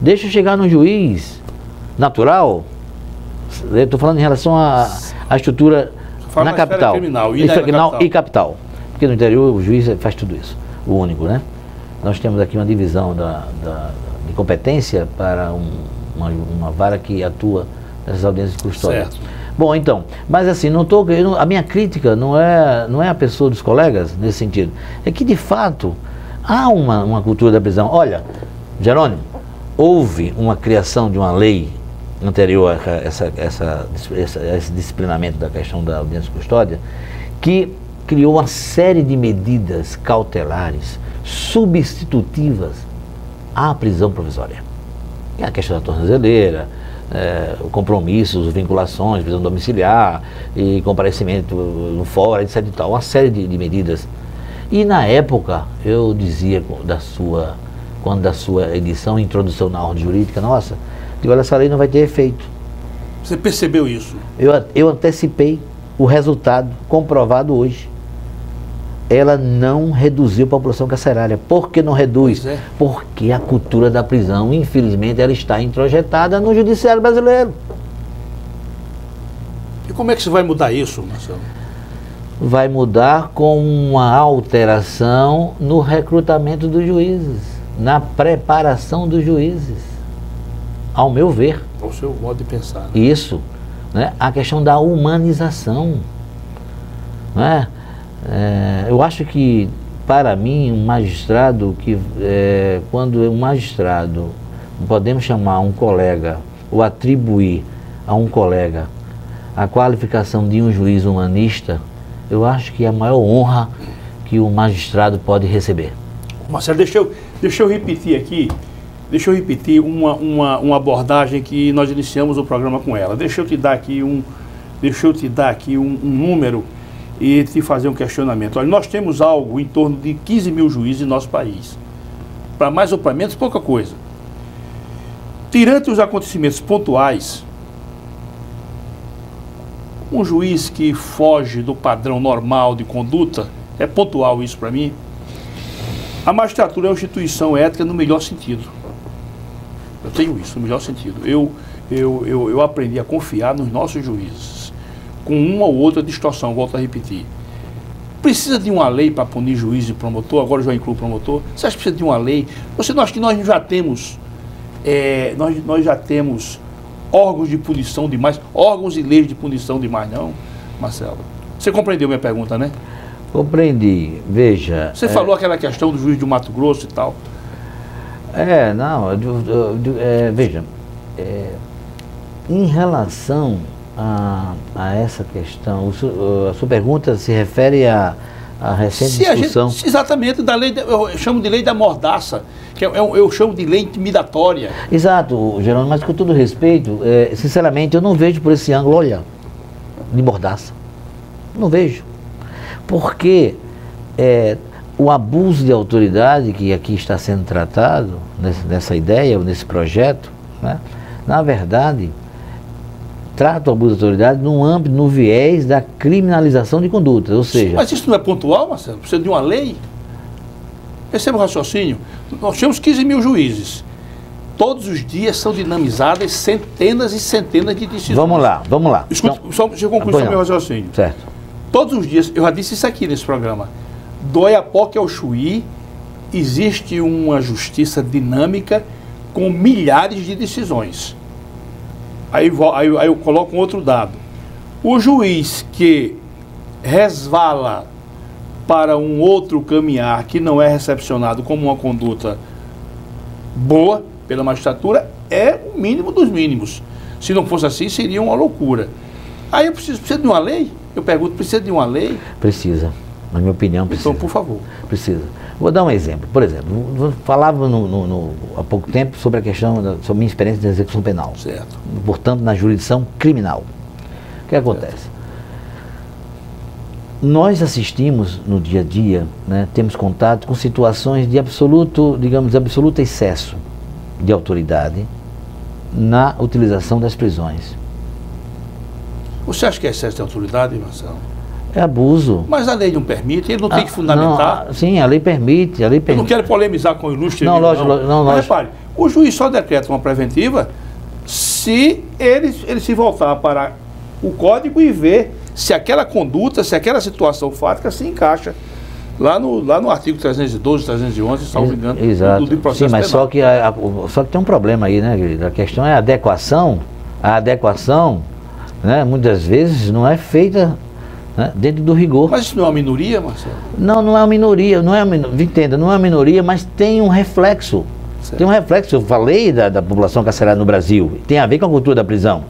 Deixa eu chegar no juiz natural. Estou falando em relação a, a estrutura na capital. Criminal, e, criminal capital. e capital. Porque no interior o juiz faz tudo isso, o único, né? Nós temos aqui uma divisão da, da de competência para um, uma, uma, vara que atua nessas audiências de custódia. Certo. Bom, então, mas assim, não tô, eu, a minha crítica não é, não é a pessoa dos colegas nesse sentido. É que, de fato, há uma, uma cultura da prisão. Olha, Jerônimo, houve uma criação de uma lei anterior a essa, essa, essa, esse disciplinamento da questão da audiência de custódia, que criou uma série de medidas cautelares substitutivas à prisão provisória. É a questão da tornozeleira, é, compromissos, vinculações, prisão domiciliar e comparecimento no fora, etc. E tal, uma série de, de medidas. E na época, eu dizia da sua, quando da sua edição, introdução na ordem jurídica, nossa, Digo, olha, essa lei não vai ter efeito. Você percebeu isso? Eu, eu antecipei o resultado comprovado hoje. Ela não reduziu a população carcerária. Por que não reduz? É. Porque a cultura da prisão, infelizmente, ela está introjetada no judiciário brasileiro. E como é que você vai mudar isso, Marcelo? Vai mudar com uma alteração no recrutamento dos juízes, na preparação dos juízes ao meu ver. Ao seu modo de pensar. Né? Isso. Né? A questão da humanização. Né? É, eu acho que, para mim, um magistrado que, é, quando um magistrado podemos chamar um colega ou atribuir a um colega a qualificação de um juiz humanista, eu acho que é a maior honra que o magistrado pode receber. Marcelo, deixa eu, deixa eu repetir aqui, deixa eu repetir uma, uma, uma abordagem que nós iniciamos o programa com ela. Deixa eu te dar aqui um, deixa eu te dar aqui um, um número e te fazer um questionamento. Olha, nós temos algo em torno de 15 mil juízes em nosso país. Para mais ou para menos, pouca coisa. Tirando os acontecimentos pontuais, um juiz que foge do padrão normal de conduta, é pontual isso para mim, a magistratura é uma instituição ética no melhor sentido. Eu tenho isso, no melhor sentido. Eu, eu, eu, eu aprendi a confiar nos nossos juízes, com uma ou outra distorção, volto a repetir. Precisa de uma lei para punir juiz e promotor, agora já incluo promotor. Você acha que precisa de uma lei? Você não acha que nós já temos, é, nós, nós já temos órgãos de punição demais, órgãos e leis de punição demais, não, Marcelo? Você compreendeu minha pergunta, né? Compreendi. Veja. Você é, falou aquela questão do juiz de Mato Grosso e tal. É, não, do, do, do, é, veja, é, em relação a, a essa questão, o, a sua pergunta se refere a, a recente Se a discussão. gente- exatamente, da lei, eu chamo de lei da mordaça, que é, eu, eu chamo de lei intimidatória. Exato, Gerônimo, mas com todo respeito, é, sinceramente, eu não vejo por esse ângulo, olha, de mordaça. Não vejo. Porque é, o abuso de autoridade que aqui está sendo tratado, nesse- nessa ideia, ou nesse projeto, né, na verdade, trata o abuso de autoridade no âmbito, no viés da criminalização de condutas, ou seja, Mas isso não é pontual, Marcelo? Precisa de uma lei? Perceba o raciocínio. Nós temos 15 mil juízes. Todos os dias são dinamizadas centenas e centenas de decisões. vamos lá, vamos lá. Escuta, Então, só, deixa eu concluir só meu raciocínio. certo. Todos os dias, eu já disse isso aqui nesse programa. Do Oiapoque ao Chuí, existe uma justiça dinâmica com milhares de decisões. Aí, aí, aí eu coloco um outro dado. O juiz que resvala para um outro caminhar que não é recepcionado como uma conduta boa pela magistratura é o mínimo dos mínimos. Se não fosse assim, seria uma loucura. Aí eu preciso, precisa de uma lei? Eu pergunto, precisa de uma lei? Precisa. Na minha opinião, precisa. Então, por favor. Precisa. Vou dar um exemplo. Por exemplo, falava no, no- no- há pouco tempo sobre a questão da sobre a minha experiência de execução penal. Certo. Portanto, na jurisdição criminal. O que acontece? Nós assistimos no dia a dia, né, temos contato com situações de absoluto, digamos, absoluto excesso de autoridade na utilização das prisões. Você acha que é excesso de autoridade, Marcelo? É abuso. Mas a lei não permite, ele não tem Ah, que fundamentar. não, sim, a lei permite, a lei Eu não permite. quero polemizar com o ilustre. Não, lógico, não, Mas lógico. repare, o juiz só decreta uma preventiva se ele, ele se voltar para o código e ver se aquela conduta, se aquela situação fática se encaixa lá no, lá no artigo 312, 311, salvo engano, Exato. do, do processo Sim, mas penal. só que, a- a- só que tem um problema aí, né, querido? A questão é a adequação. A adequação, né, muitas vezes não é feita né, dentro do rigor. Mas isso não é uma minoria, Marcelo? Não, não é uma minoria, não é uma, entenda, não é uma minoria, mas tem um reflexo. Certo. Tem um reflexo, eu falei da, da população carcerária no Brasil, tem a ver com a cultura da prisão.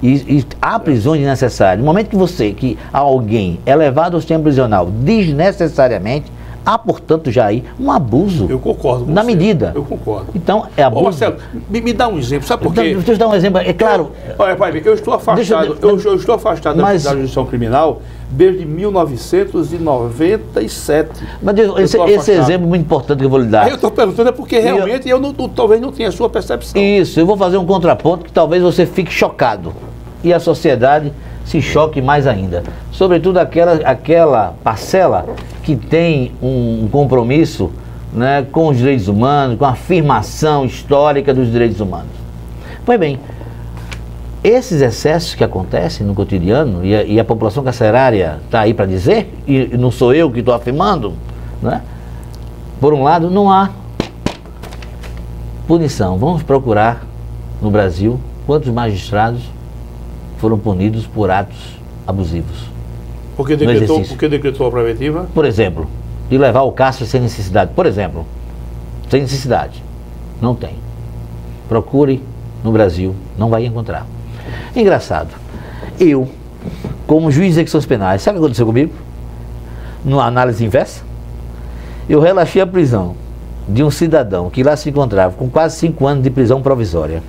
E, e há prisões desnecessárias. No momento que você, que alguém é levado ao sistema prisional desnecessariamente, há, portanto, já aí um abuso. Eu concordo com Na você. medida. Eu concordo. Então, é Ô, abuso. Marcelo, me, me dá um exemplo, sabe por quê? deixa eu dar um exemplo. É claro, Olha, pai, eu estou afastado, eu- eu, eu estou afastado Mas- da jurisdição criminal desde 1997. mas esse, Eu esse afastado. exemplo é muito importante que eu vou lhe dar. Aí eu estou perguntando é porque realmente eu, não, não- talvez não tenha a sua percepção. Isso, eu vou fazer um contraponto que talvez você fique chocado e a sociedade se choque mais ainda. Sobretudo aquela, aquela parcela que tem um compromisso né, com os direitos humanos, com a afirmação histórica dos direitos humanos. Pois bem, esses excessos que acontecem no cotidiano e a, e a população carcerária está aí para dizer, e, não sou eu que estou afirmando, né? por um lado, não há punição. Vamos procurar no Brasil quantos magistrados foram punidos por atos abusivos. Porque decretou, porque decretou a preventiva. Por exemplo, de levar o cárcere sem necessidade. Por exemplo, sem necessidade. Não tem. Procure no Brasil, não vai encontrar. Engraçado, eu, como juiz de execuções penais, sabe o que aconteceu comigo? Numa análise inversa, eu relaxei a prisão de um cidadão que lá se encontrava com quase cinco anos de prisão provisória,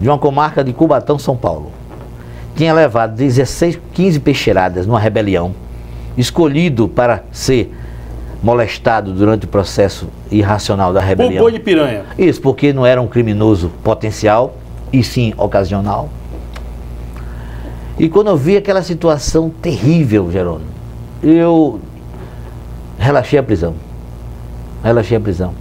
de uma comarca de Cubatão, São Paulo. Tinha levado 16, 15 peixeiradas numa rebelião, escolhido para ser molestado durante o processo irracional da rebelião. Boi de piranha. Isso, porque não era um criminoso potencial, e sim ocasional. E quando eu vi aquela situação terrível, Jerônimo, eu relaxei a prisão. Relaxei a prisão.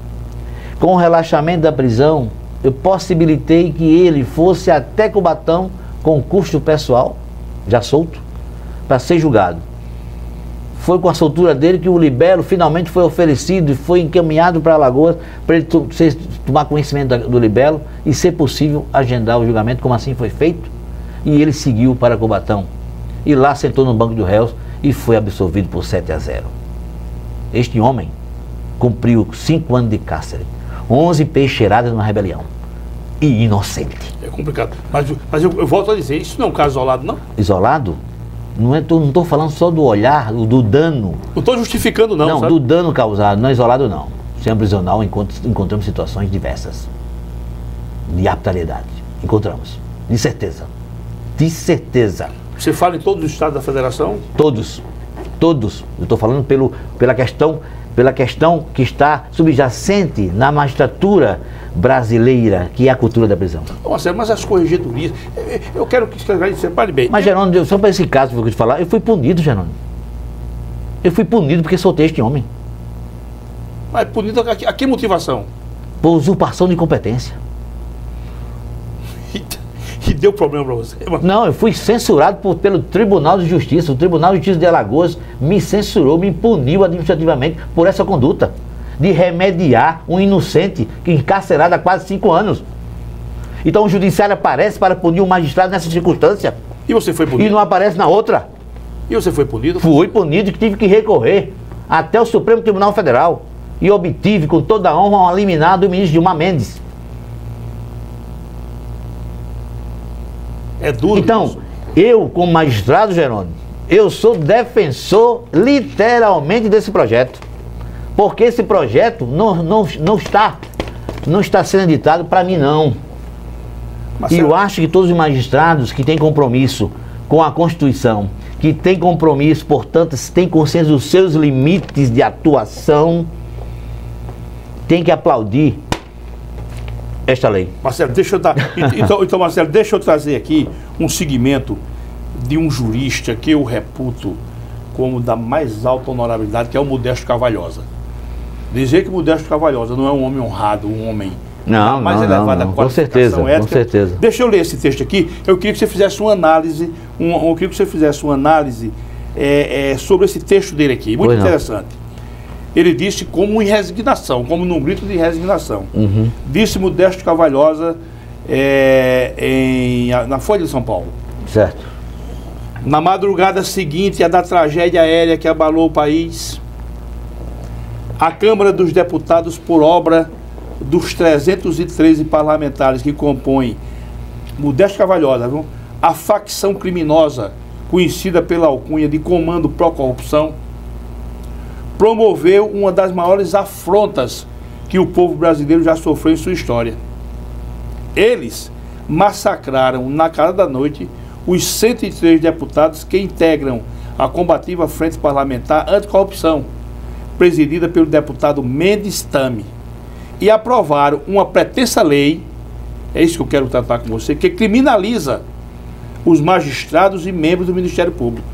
Com o relaxamento da prisão, eu possibilitei que ele fosse até Cubatão com custo pessoal, já solto, para ser julgado. Foi com a soltura dele que o libelo finalmente foi oferecido e foi encaminhado para Alagoas para ele tomar conhecimento do libelo e, ser possível, agendar o julgamento, como assim foi feito. E ele seguiu para Cubatão. E lá sentou no banco de réus e foi absolvido por 7 a 0. Este homem cumpriu 5 anos de cárcere, 11 peixeiradas numa rebelião. E inocente. É complicado. Mas, mas eu, eu volto a dizer, isso não é um caso isolado, não? Isolado? Não é, estou falando só do olhar, do dano. Não estou justificando, não. Não, sabe? do dano causado, não é isolado, não. Sem prisional encontramos situações diversas. De arbitrariedade. Encontramos. De certeza. De certeza. Você fala em todos os estados da federação? Todos. Todos. Eu estou falando pelo, pela questão pela questão que está subjacente na magistratura brasileira, que é a cultura da prisão. Nossa, mas as corregedorias. Eu quero que você separe bem. Mas, Gerônimo, só para esse caso que eu vou te falar, eu fui punido, Gerônimo. Eu fui punido porque soltei este homem. Mas punido a que, a que motivação? Por usurpação de competência. E deu problema para você? Não, eu fui censurado por, pelo Tribunal de Justiça. O Tribunal de Justiça de Alagoas me censurou, me puniu administrativamente por essa conduta de remediar um inocente que encarcerado há quase cinco anos. Então o judiciário aparece para punir o magistrado nessa circunstância. E você foi punido? E não aparece na outra. E você foi punido? Fui punido e tive que recorrer até o Supremo Tribunal Federal. E obtive com toda a honra um liminar do ministro Dilma Mendes. É duro. Então, isso. eu, como magistrado, Jerônimo, eu sou defensor literalmente desse projeto. Porque esse projeto não, não, não, está, não está sendo editado para mim, não. Marcelo. E eu acho que todos os magistrados que têm compromisso com a Constituição, que têm compromisso, portanto, têm consciência dos seus limites de atuação, têm que aplaudir esta lei. Marcelo, deixa eu dar. então, então, Marcelo, deixa eu trazer aqui um segmento de um jurista que eu reputo como da mais alta honorabilidade, que é o Modesto Cavalhosa. Dizer que Modesto Cavalhosa não é um homem honrado, um homem não, mais não, elevada não, não. Com certeza, ética. com certeza. Deixa eu ler esse texto aqui. Eu queria que você fizesse uma análise, um, eu queria que você fizesse uma análise é, é, sobre esse texto dele aqui. Muito pois interessante. Não ele disse como em resignação, como num grito de resignação. Uhum. Disse Modesto Cavalhosa é, em, na Folha de São Paulo. Certo. Na madrugada seguinte à da tragédia aérea que abalou o país, a Câmara dos Deputados, por obra dos 313 parlamentares que compõem Modesto Cavalhosa, viu? a facção criminosa conhecida pela alcunha de Comando Pró-Corrupção, promoveu uma das maiores afrontas que o povo brasileiro já sofreu em sua história. Eles massacraram na cara da noite os 103 deputados que integram a combativa Frente Parlamentar Anticorrupção, presidida pelo deputado Mendes Tame, e aprovaram uma pretensa lei, é isso que eu quero tratar com você, que criminaliza os magistrados e membros do Ministério Público.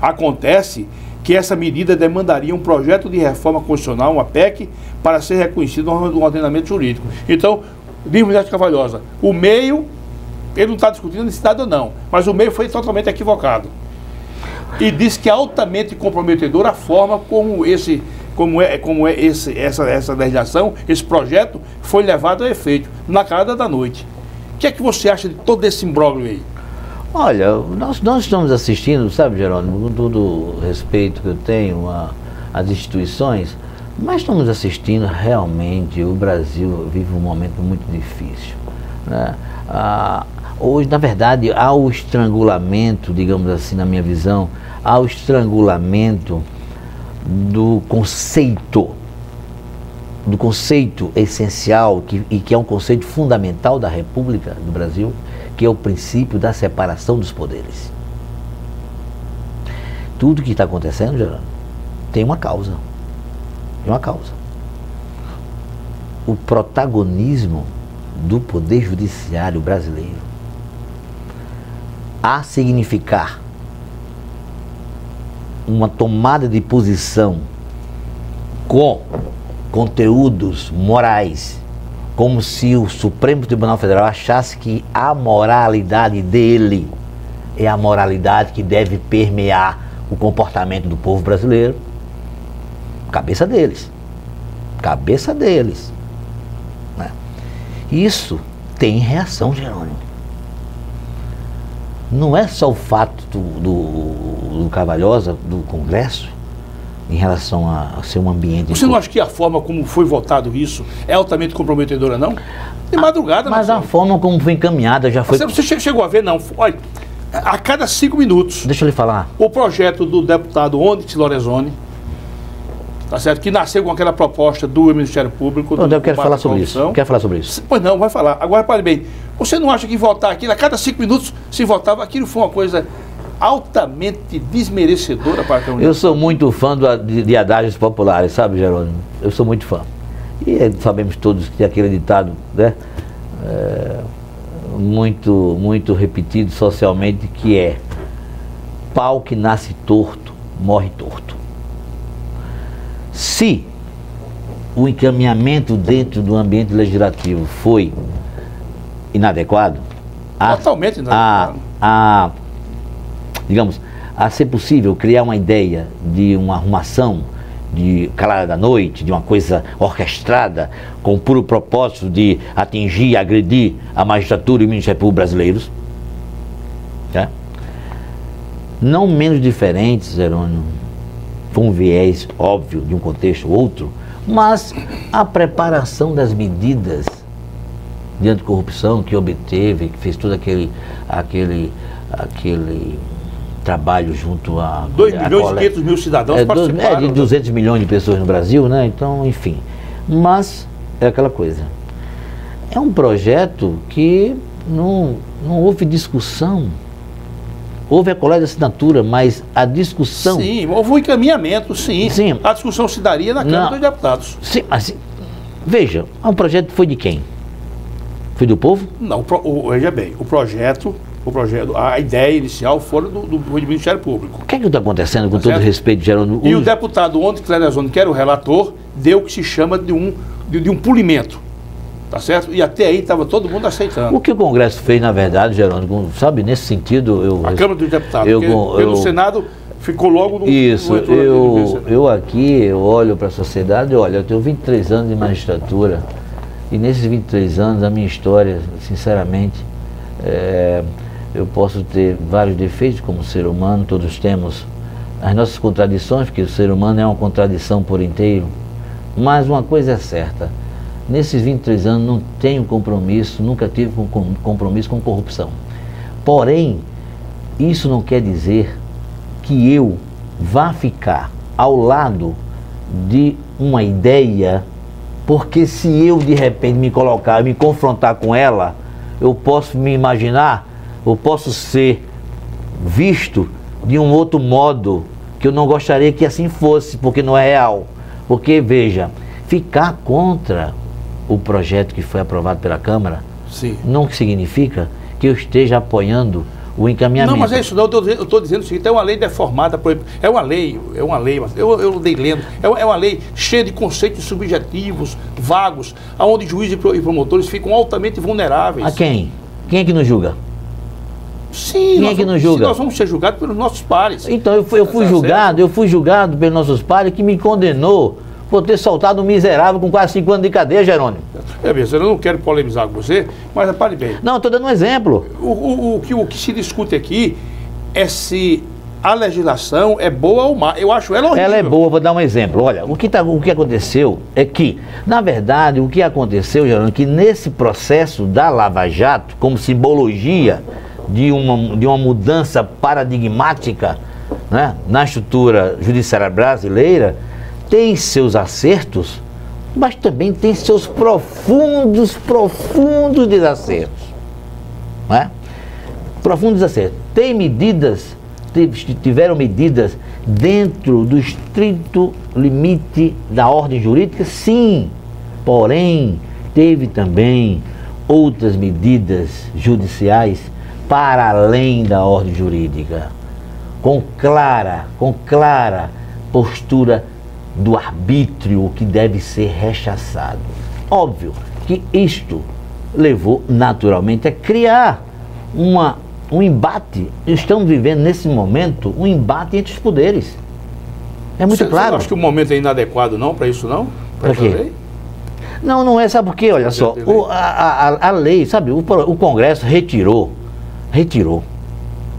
Acontece que essa medida demandaria um projeto de reforma constitucional, uma PEC, para ser reconhecido no ordenamento jurídico. Então, diz Mulher Cavalhosa, o meio, ele não está discutindo necessidade ou não, mas o meio foi totalmente equivocado. E diz que é altamente comprometedora a forma como esse como é, como é esse, essa, essa legislação, esse projeto foi levado a efeito na cara da noite. O que é que você acha de todo esse imbróglio aí? Olha, nós, nós estamos assistindo, sabe, Jerônimo, com todo o respeito que eu tenho às instituições, Mas estamos assistindo realmente, o Brasil vive um momento muito difícil. Né? Ah, hoje, na verdade, há o estrangulamento, digamos assim, na minha visão, há o estrangulamento do conceito, do conceito essencial que, e que é um conceito fundamental da República do Brasil, que é o princípio da separação dos poderes. Tudo que está acontecendo, Geraldo, tem uma causa. Tem uma causa. O protagonismo do Poder Judiciário brasileiro a significar uma tomada de posição com conteúdos morais, como se o Supremo Tribunal Federal achasse que a moralidade dele é a moralidade que deve permear o comportamento do povo brasileiro. Cabeça deles. Cabeça deles. Né? Isso tem reação, Jerônimo. Não é só o fato do, do, do Cavalhosa, do Congresso, em relação a, ser um ambiente. Você não acha que a forma como foi votado isso é altamente comprometedora, não? De madrugada, Mas a forma como foi encaminhada já foi. Você, você chegou a ver, não? Olha, a cada cinco minutos. Deixa eu lhe falar. O projeto do deputado Onyx Lorenzoni, tá certo? Que nasceu com aquela proposta do Ministério Público. Não, eu quero falar sobre isso. Quero falar sobre isso. Pois não, vai falar. Agora, pare bem. Você não acha que votar aquilo, a cada cinco minutos se votava, aquilo foi uma coisa altamente desmerecedora para a Eu sou muito fã do, de, de adágios populares, sabe, Jerônimo? Eu sou muito fã. E é, sabemos todos que aquele ditado, né? É, muito, muito repetido socialmente, que é pau que nasce torto, morre torto. Se o encaminhamento dentro do ambiente legislativo foi inadequado, totalmente inadequado. A, a, digamos, a ser possível criar uma ideia de uma arrumação de calada da noite, de uma coisa orquestrada, com o puro propósito de atingir e agredir a magistratura e o Ministério Público brasileiros. Tá? Não menos diferentes, Zerônio, com um viés óbvio de um contexto ou outro, mas a preparação das medidas de anticorrupção que obteve, que fez todo aquele, aquele, aquele trabalho junto a. 2 milhões e 500 mil cidadãos é, participaram. É, de 200 milhões de pessoas no Brasil, né? Então, enfim. Mas é aquela coisa. É um projeto que não, não houve discussão. Houve a coleta de assinatura, mas a discussão. Sim, houve um encaminhamento, sim. sim. A discussão se daria na Câmara não, dos Deputados. Sim, mas veja, o projeto foi de quem? Foi do povo? Não, o, veja bem, o projeto o projeto, a ideia inicial fora do, do, do Ministério Público. O que é que está acontecendo, com tá todo certo? respeito, Geraldo? E o deputado ontem, Clérezone, que era o relator, deu o que se chama de um, de, de um polimento. Tá certo? E até aí estava todo mundo aceitando. O que o Congresso fez, na verdade, Geraldo, sabe, nesse sentido. Eu, a Câmara dos Deputados. Eu, pelo eu, Senado ficou logo no. Isso, no eu, eu aqui eu olho para a sociedade, olha, eu tenho 23 anos de magistratura. E nesses 23 anos, a minha história, sinceramente, é, eu posso ter vários defeitos como ser humano, todos temos as nossas contradições, porque o ser humano é uma contradição por inteiro. Mas uma coisa é certa, nesses 23 anos não tenho compromisso, nunca tive compromisso com corrupção. Porém, isso não quer dizer que eu vá ficar ao lado de uma ideia, porque se eu de repente me colocar, me confrontar com ela, eu posso me imaginar eu posso ser visto de um outro modo que eu não gostaria que assim fosse, porque não é real. Porque, veja, ficar contra o projeto que foi aprovado pela Câmara Sim. não significa que eu esteja apoiando o encaminhamento. Não, mas é isso, não, eu estou dizendo o seguinte, é uma lei deformada, é uma lei, é uma lei, eu, eu dei lendo, é uma, é uma lei cheia de conceitos subjetivos, vagos, onde juízes e promotores ficam altamente vulneráveis. A quem? Quem é que nos julga? Sim, Quem é que não julga? nós vamos ser julgados pelos nossos pares. Então eu fui, eu fui tá julgado, eu fui julgado pelos nossos pares que me condenou por ter soltado um miserável com quase cinco anos de cadeia, Jerônimo. É mesmo, eu não quero polemizar com você, mas repare bem. Não, estou dando um exemplo. O, o, o, que, o que se discute aqui é se a legislação é boa ou má. Eu acho ela horrível. Ela é boa, vou dar um exemplo. Olha, o que, tá, o que aconteceu é que, na verdade, o que aconteceu, Geraldo, é que nesse processo da Lava Jato, como simbologia de uma, de uma mudança paradigmática né, na estrutura judiciária brasileira, tem seus acertos, mas também tem seus profundos, profundos desacertos. Né? Profundos desacertos. Tem medidas tiveram medidas dentro do estrito limite da ordem jurídica? Sim. Porém, teve também outras medidas judiciais para além da ordem jurídica, com clara, com clara postura do arbítrio que deve ser rechaçado. Óbvio que isto levou naturalmente a criar uma um embate, estamos vivendo nesse momento um embate entre os poderes. É muito você, claro. Você acha que o momento é inadequado não para isso não? Para quê? Não, não é, sabe por quê? Olha só, o, a, a, a, lei, sabe, o, o Congresso retirou, retirou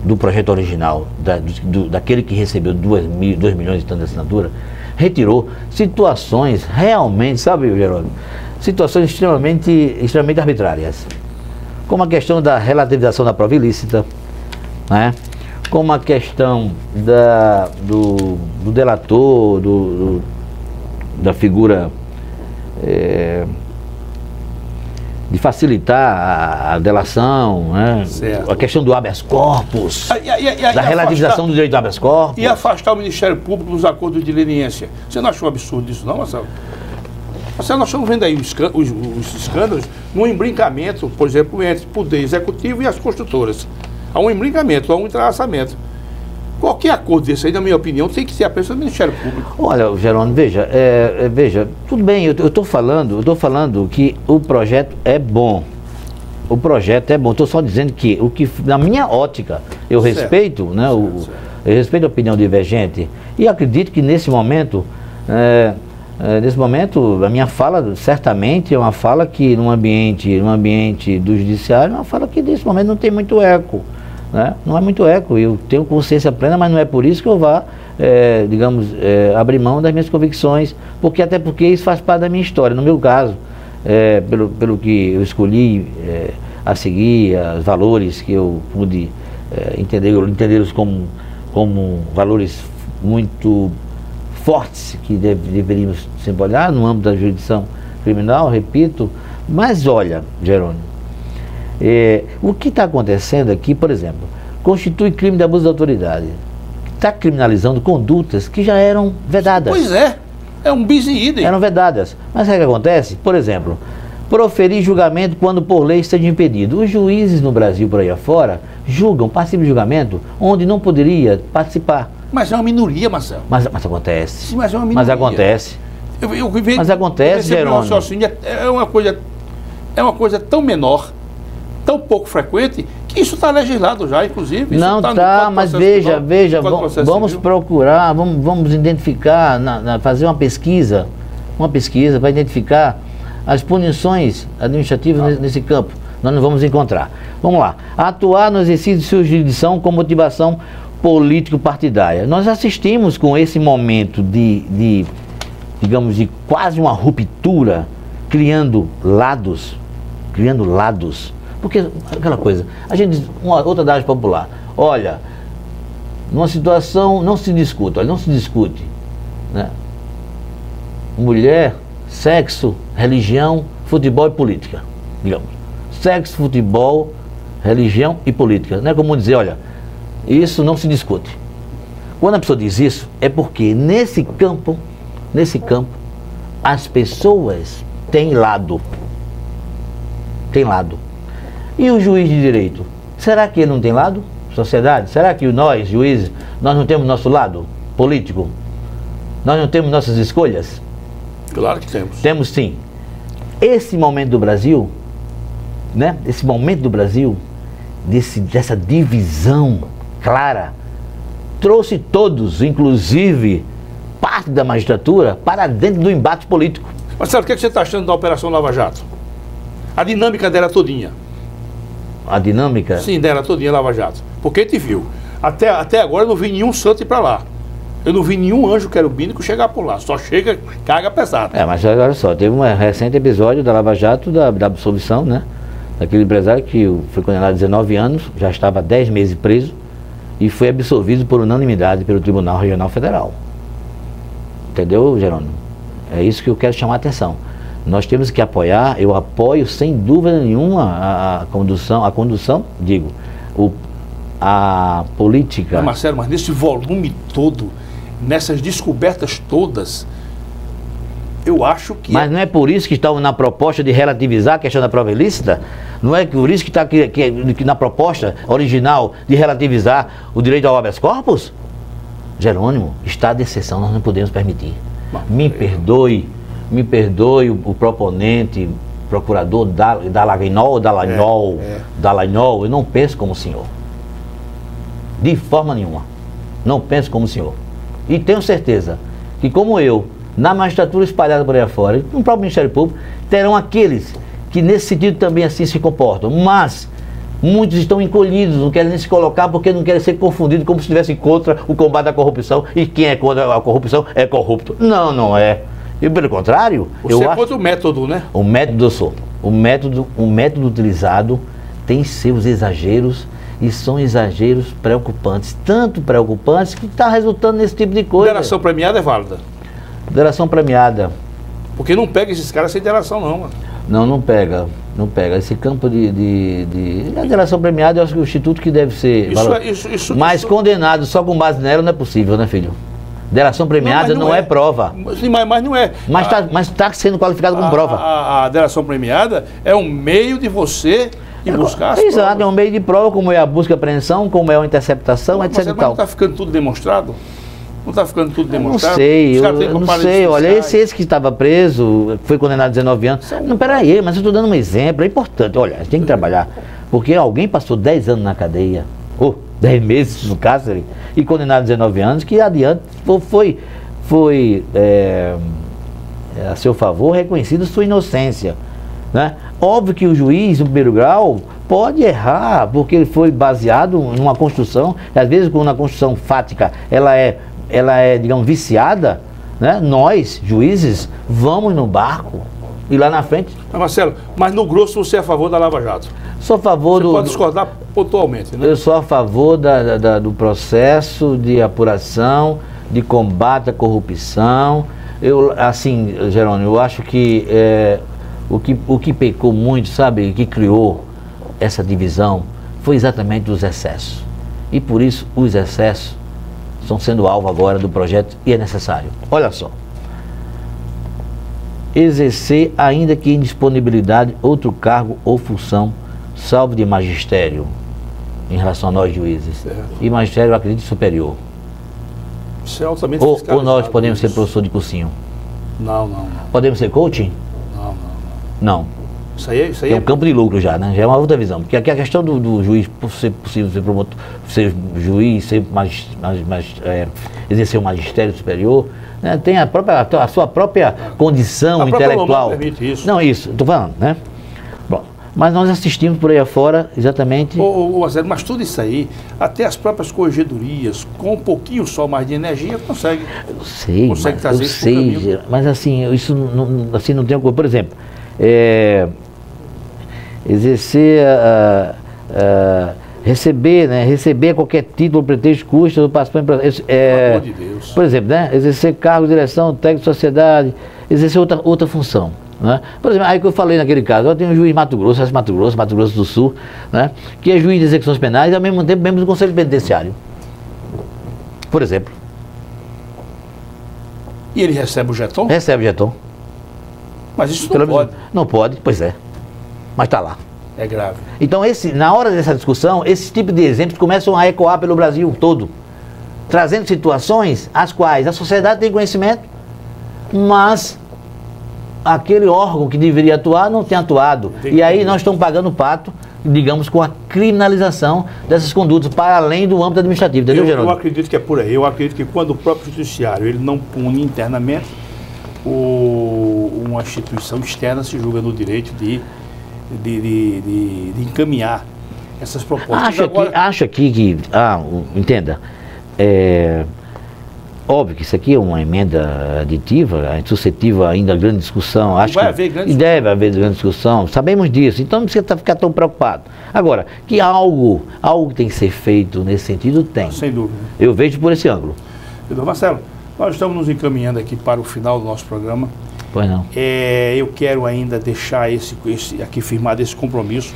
do projeto original, da, do, daquele que recebeu 2 mil, dois milhões de tantas assinaturas, retirou situações realmente, sabe, Gerônimo? Situações extremamente, extremamente arbitrárias como a questão da relativização da prova ilícita, né? como a questão da, do, do delator, do, do, da figura é, de facilitar a, a delação, né? a questão do habeas corpus, e, e, e, da relativização afastar, do direito do habeas corpus. E afastar o Ministério Público dos acordos de leniência. Você não achou absurdo isso não, Marcelo? Marcelo, nós estamos vendo aí os, os, os escândalos no embrincamento, por exemplo, entre o Poder Executivo e as construtoras. Há um embrincamento, há um entrelaçamento. Qualquer acordo desse aí, na minha opinião, tem que ser a pessoa do Ministério Público. Olha, Gerônimo, veja, é, é, veja, tudo bem, eu estou falando, eu estou falando que o projeto é bom. O projeto é bom. Estou só dizendo que o que, na minha ótica, eu certo. respeito, né, certo, o, certo. eu respeito a opinião divergente e acredito que nesse momento é, é, nesse momento, a minha fala certamente é uma fala que num ambiente, num ambiente do judiciário, é uma fala que nesse momento não tem muito eco. Né? Não é muito eco. Eu tenho consciência plena, mas não é por isso que eu vá, é, digamos, é, abrir mão das minhas convicções, porque até porque isso faz parte da minha história. No meu caso, é, pelo, pelo que eu escolhi a seguir, os valores que eu pude entender, entendê-los como, como valores muito fortes que deve, deveríamos sempre olhar no âmbito da jurisdição criminal, repito. Mas olha, Jerônimo, é, o que está acontecendo aqui, por exemplo, constitui crime de abuso de autoridade. Está criminalizando condutas que já eram vedadas. Pois é, é um bis idem. Eram vedadas. Mas o que acontece? Por exemplo, proferir julgamento quando por lei esteja impedido. Os juízes no Brasil, por aí afora, julgam, participam de julgamento onde não poderia participar. Mas é uma minoria, Marcelo. Mas, mas acontece. Sim, mas é uma minoria. Mas acontece. Eu, eu, eu, mas acontece, Jerônimo. É, é uma coisa, é uma coisa tão menor, tão pouco frequente, que isso está legislado já, inclusive. Não está, tá, mas veja, veja, vamos procurar, vamos, vamos identificar, na, na, fazer uma pesquisa, uma pesquisa para identificar as punições administrativas ah. nesse, nesse campo. Nós não vamos encontrar. Vamos lá. Atuar no exercício de sua jurisdição com motivação político-partidária. Nós assistimos com esse momento de, de, digamos, de quase uma ruptura, criando lados, criando lados. Porque aquela coisa, a gente uma outra dádiva popular, olha, numa situação não se discute, olha, não se discute, né? Mulher, sexo, religião, futebol e política, digamos. Sexo, futebol, religião e política. Não é como dizer, olha, isso não se discute. Quando a pessoa diz isso, é porque nesse campo, nesse campo, as pessoas têm lado. Tem lado. E o juiz de direito? Será que ele não tem lado? Sociedade? Será que nós, juízes, nós não temos nosso lado político? Nós não temos nossas escolhas? Claro que temos. Temos sim. Esse momento do Brasil, né? Esse momento do Brasil, desse, dessa divisão clara, trouxe todos, inclusive parte da magistratura, para dentro do embate político. Marcelo, o que, é que você está achando da Operação Lava Jato? A dinâmica dela todinha. A dinâmica? Sim, dela todinha Lava Jato. Porque gente viu Até, até agora eu não vi nenhum santo ir para lá. Eu não vi nenhum anjo querubínico chegar por lá. Só chega carga pesada. É, mas olha só, teve um recente episódio da Lava Jato da, da absolvição, né? Daquele empresário que foi condenado a 19 anos, já estava 10 meses preso e foi absolvido por unanimidade pelo Tribunal Regional Federal. Entendeu, Jerônimo? É isso que eu quero chamar a atenção. Nós temos que apoiar, eu apoio sem dúvida nenhuma a, a condução, a condução, digo, o, a política. Mas, Marcelo, mas nesse volume todo, nessas descobertas todas, eu acho que. Mas não é por isso que estão na proposta de relativizar a questão da prova ilícita? Não é por isso que está que, que, que na proposta original de relativizar o direito ao habeas corpus? Jerônimo, estado de exceção nós não podemos permitir. me perdoe, me perdoe o, o proponente, procurador Dallagnol ou Dallagnol, é, é. Dallagnol, eu não penso como o senhor. De forma nenhuma. Não penso como o senhor. E tenho certeza que, como eu, na magistratura espalhada por aí afora, e no próprio Ministério Público, terão aqueles que nesse sentido também assim se comportam. Mas muitos estão encolhidos, não querem nem se colocar porque não querem ser confundidos como se estivessem contra o combate à corrupção e quem é contra a corrupção é corrupto. Não, não é. E pelo contrário, Você eu é acho o método, né? O método eu sou. O método, o método utilizado tem seus exageros e são exageros preocupantes, tanto preocupantes que está resultando nesse tipo de coisa. Delação premiada é válida. Delação premiada. Porque não pega esses caras sem delação, não, mano. Não, não pega. Não pega. Esse campo de. de, de... A delação premiada, eu acho que é o instituto que deve ser. Isso, é, isso, isso, Mas isso... condenado só com base nela não é possível, né, filho? Delação premiada não, não, não é. é. prova. Sim, mas, mas não é. Mas está mas tá sendo qualificado como a, prova. A, a, delação premiada é um meio de você ir é, buscar as Exato, provas. é um meio de prova, como é a busca e apreensão, como é a interceptação, mas, etc. Mas não está ficando tudo demonstrado? Não está ficando tudo demonstrado? Eu não sei, eu, não sei. Olha, esse, esse que estava preso, foi condenado a 19 anos. Não, peraí, mas eu estou dando um exemplo, é importante. Olha, a gente tem que trabalhar. Porque alguém passou 10 anos na cadeia, ou 10 meses no cárcere, e condenado a 19 anos, que adiante foi, foi é, a seu favor reconhecido sua inocência. Né? Óbvio que o juiz, no primeiro grau, pode errar, porque ele foi baseado numa construção, às vezes quando a construção fática ela é ela é, digamos, viciada, né? nós, juízes, vamos no barco e lá na frente. Mas Marcelo, mas no grosso você é a favor da Lava Jato? Sou a favor você do. Pode discordar pontualmente, né? Eu sou a favor da, da, do processo de apuração, de combate à corrupção. Eu, assim, Jerônimo, eu acho que, é, o que o que pecou muito, sabe, que criou essa divisão, foi exatamente os excessos. E por isso, os excessos estão sendo alvo agora do projeto e é necessário. Olha só. Exercer, ainda que em disponibilidade, outro cargo ou função, salvo de magistério, em relação a nós juízes. Certo. E magistério, eu acredito, superior. Isso é altamente ou, ou nós podemos ser professor de cursinho? Não, não, não. Podemos ser coaching? Não, não, não. Não. Isso aí, é, isso aí é um campo de lucro já, né? Já é uma outra visão. Porque aqui a questão do, do juiz, ser possível ser promotor, ser juiz, ser mais, mais, mais é, exercer um magistério superior, né? tem a, própria, a sua própria condição a intelectual. Permite isso. Não, isso, estou falando, né? Bom, mas nós assistimos por aí afora exatamente. Ô, ô, ô mas tudo isso aí, até as próprias corregedorias, com um pouquinho só mais de energia, consegue. Eu sei, consegue mas, trazer eu sei, mas assim, isso não, assim, não tem. Por exemplo, é, exercer, a, a, receber, né, receber qualquer título, pretexto, custo, participante, é, de por exemplo, né, exercer cargo, direção, técnico, sociedade, exercer outra, outra função. Né? Por exemplo, aí que eu falei naquele caso, eu tenho um juiz Mato Grosso, Mato Grosso, Mato Grosso do Sul, né, que é juiz de execuções penais e ao mesmo tempo membro do Conselho Penitenciário. Por exemplo. E ele recebe o jeton? Recebe o jeton. Mas isso não Pelo pode. Não pode, pois é mas está lá. É grave. Então, esse, na hora dessa discussão, esse tipo de exemplos começam a ecoar pelo Brasil todo, trazendo situações as quais a sociedade tem conhecimento, mas aquele órgão que deveria atuar não tem atuado. E aí nós estamos pagando pato, digamos, com a criminalização dessas condutas para além do âmbito administrativo, entendeu, eu, eu acredito que é por aí. Eu acredito que quando o próprio judiciário ele não pune internamente, o, uma instituição externa se julga no direito de de, de, de, de encaminhar essas propostas. Acho, Agora, aqui, acho aqui que. Ah, entenda. É, óbvio que isso aqui é uma emenda aditiva, é suscetível ainda a grande discussão. Acho vai que- haver grande E deve haver grande discussão. Sabemos disso, então não precisa tá- ficar tão preocupado. Agora, que algo, algo tem que ser feito nesse sentido, tem. sem dúvida. Eu vejo por esse ângulo. Doutor Marcelo, nós estamos nos encaminhando aqui para o final do nosso programa. Pois não. É, eu quero ainda deixar esse, esse aqui firmado esse compromisso.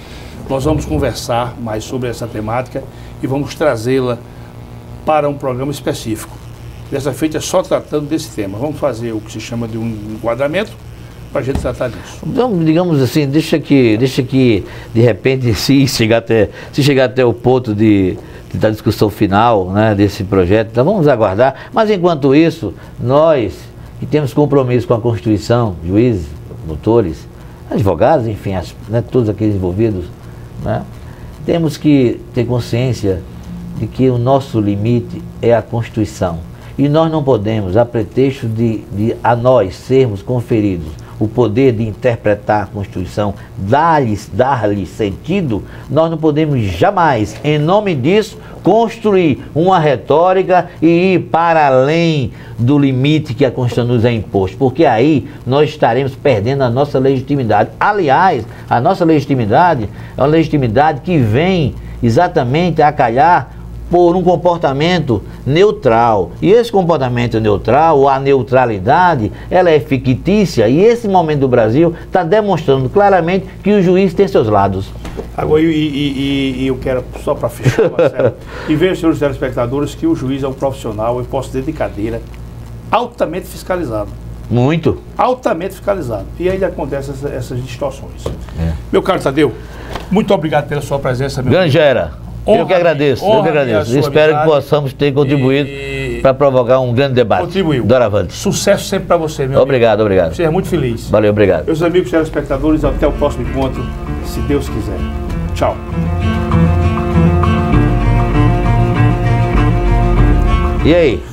Nós vamos conversar mais sobre essa temática e vamos trazê-la para um programa específico. Dessa feita só tratando desse tema. Vamos fazer o que se chama de um enquadramento para a gente tratar disso. Então, digamos assim, deixa que, deixa que de repente, se chegar até, se chegar até o ponto de, de- da discussão final né, desse projeto, então vamos aguardar. Mas enquanto isso, nós que temos compromisso com a Constituição, juízes, promotores, advogados, enfim, as- né, todos aqueles envolvidos, né, temos que ter consciência de que o nosso limite é a Constituição. E nós não podemos, a pretexto de, de a nós sermos conferidos o poder de interpretar a Constituição, dar-lhe dar sentido, nós não podemos jamais, em nome disso, construir uma retórica e ir para além do limite que a Constituição nos é imposto, porque aí nós estaremos perdendo a nossa legitimidade. Aliás, a nossa legitimidade é uma legitimidade que vem exatamente a calhar por um comportamento neutral. E esse comportamento neutral, ou a neutralidade, ela é fictícia e esse momento do Brasil está demonstrando claramente que o juiz tem seus lados. Agora, e, e- e- eu quero, só para fechar, Marcelo, e ver, senhores telespectadores, que o juiz é um profissional, eu posso dentro de cadeira, altamente fiscalizado. Muito. altamente fiscalizado. E aí acontecem essas, essas distorções. É. Meu caro Tadeu, muito obrigado pela sua presença, meu amigo. Grangeira, eu Honra que agradeço, eu honra que agradeço. Espero que possamos ter contribuído E- para provocar um grande debate. Contribuiu. Doravante. Sucesso sempre para você, meu Obrigado, amigo. obrigado. Seja muito feliz. Valeu, obrigado. Meus amigos telespectadores, até o próximo encontro, se Deus quiser. Tchau. E aí?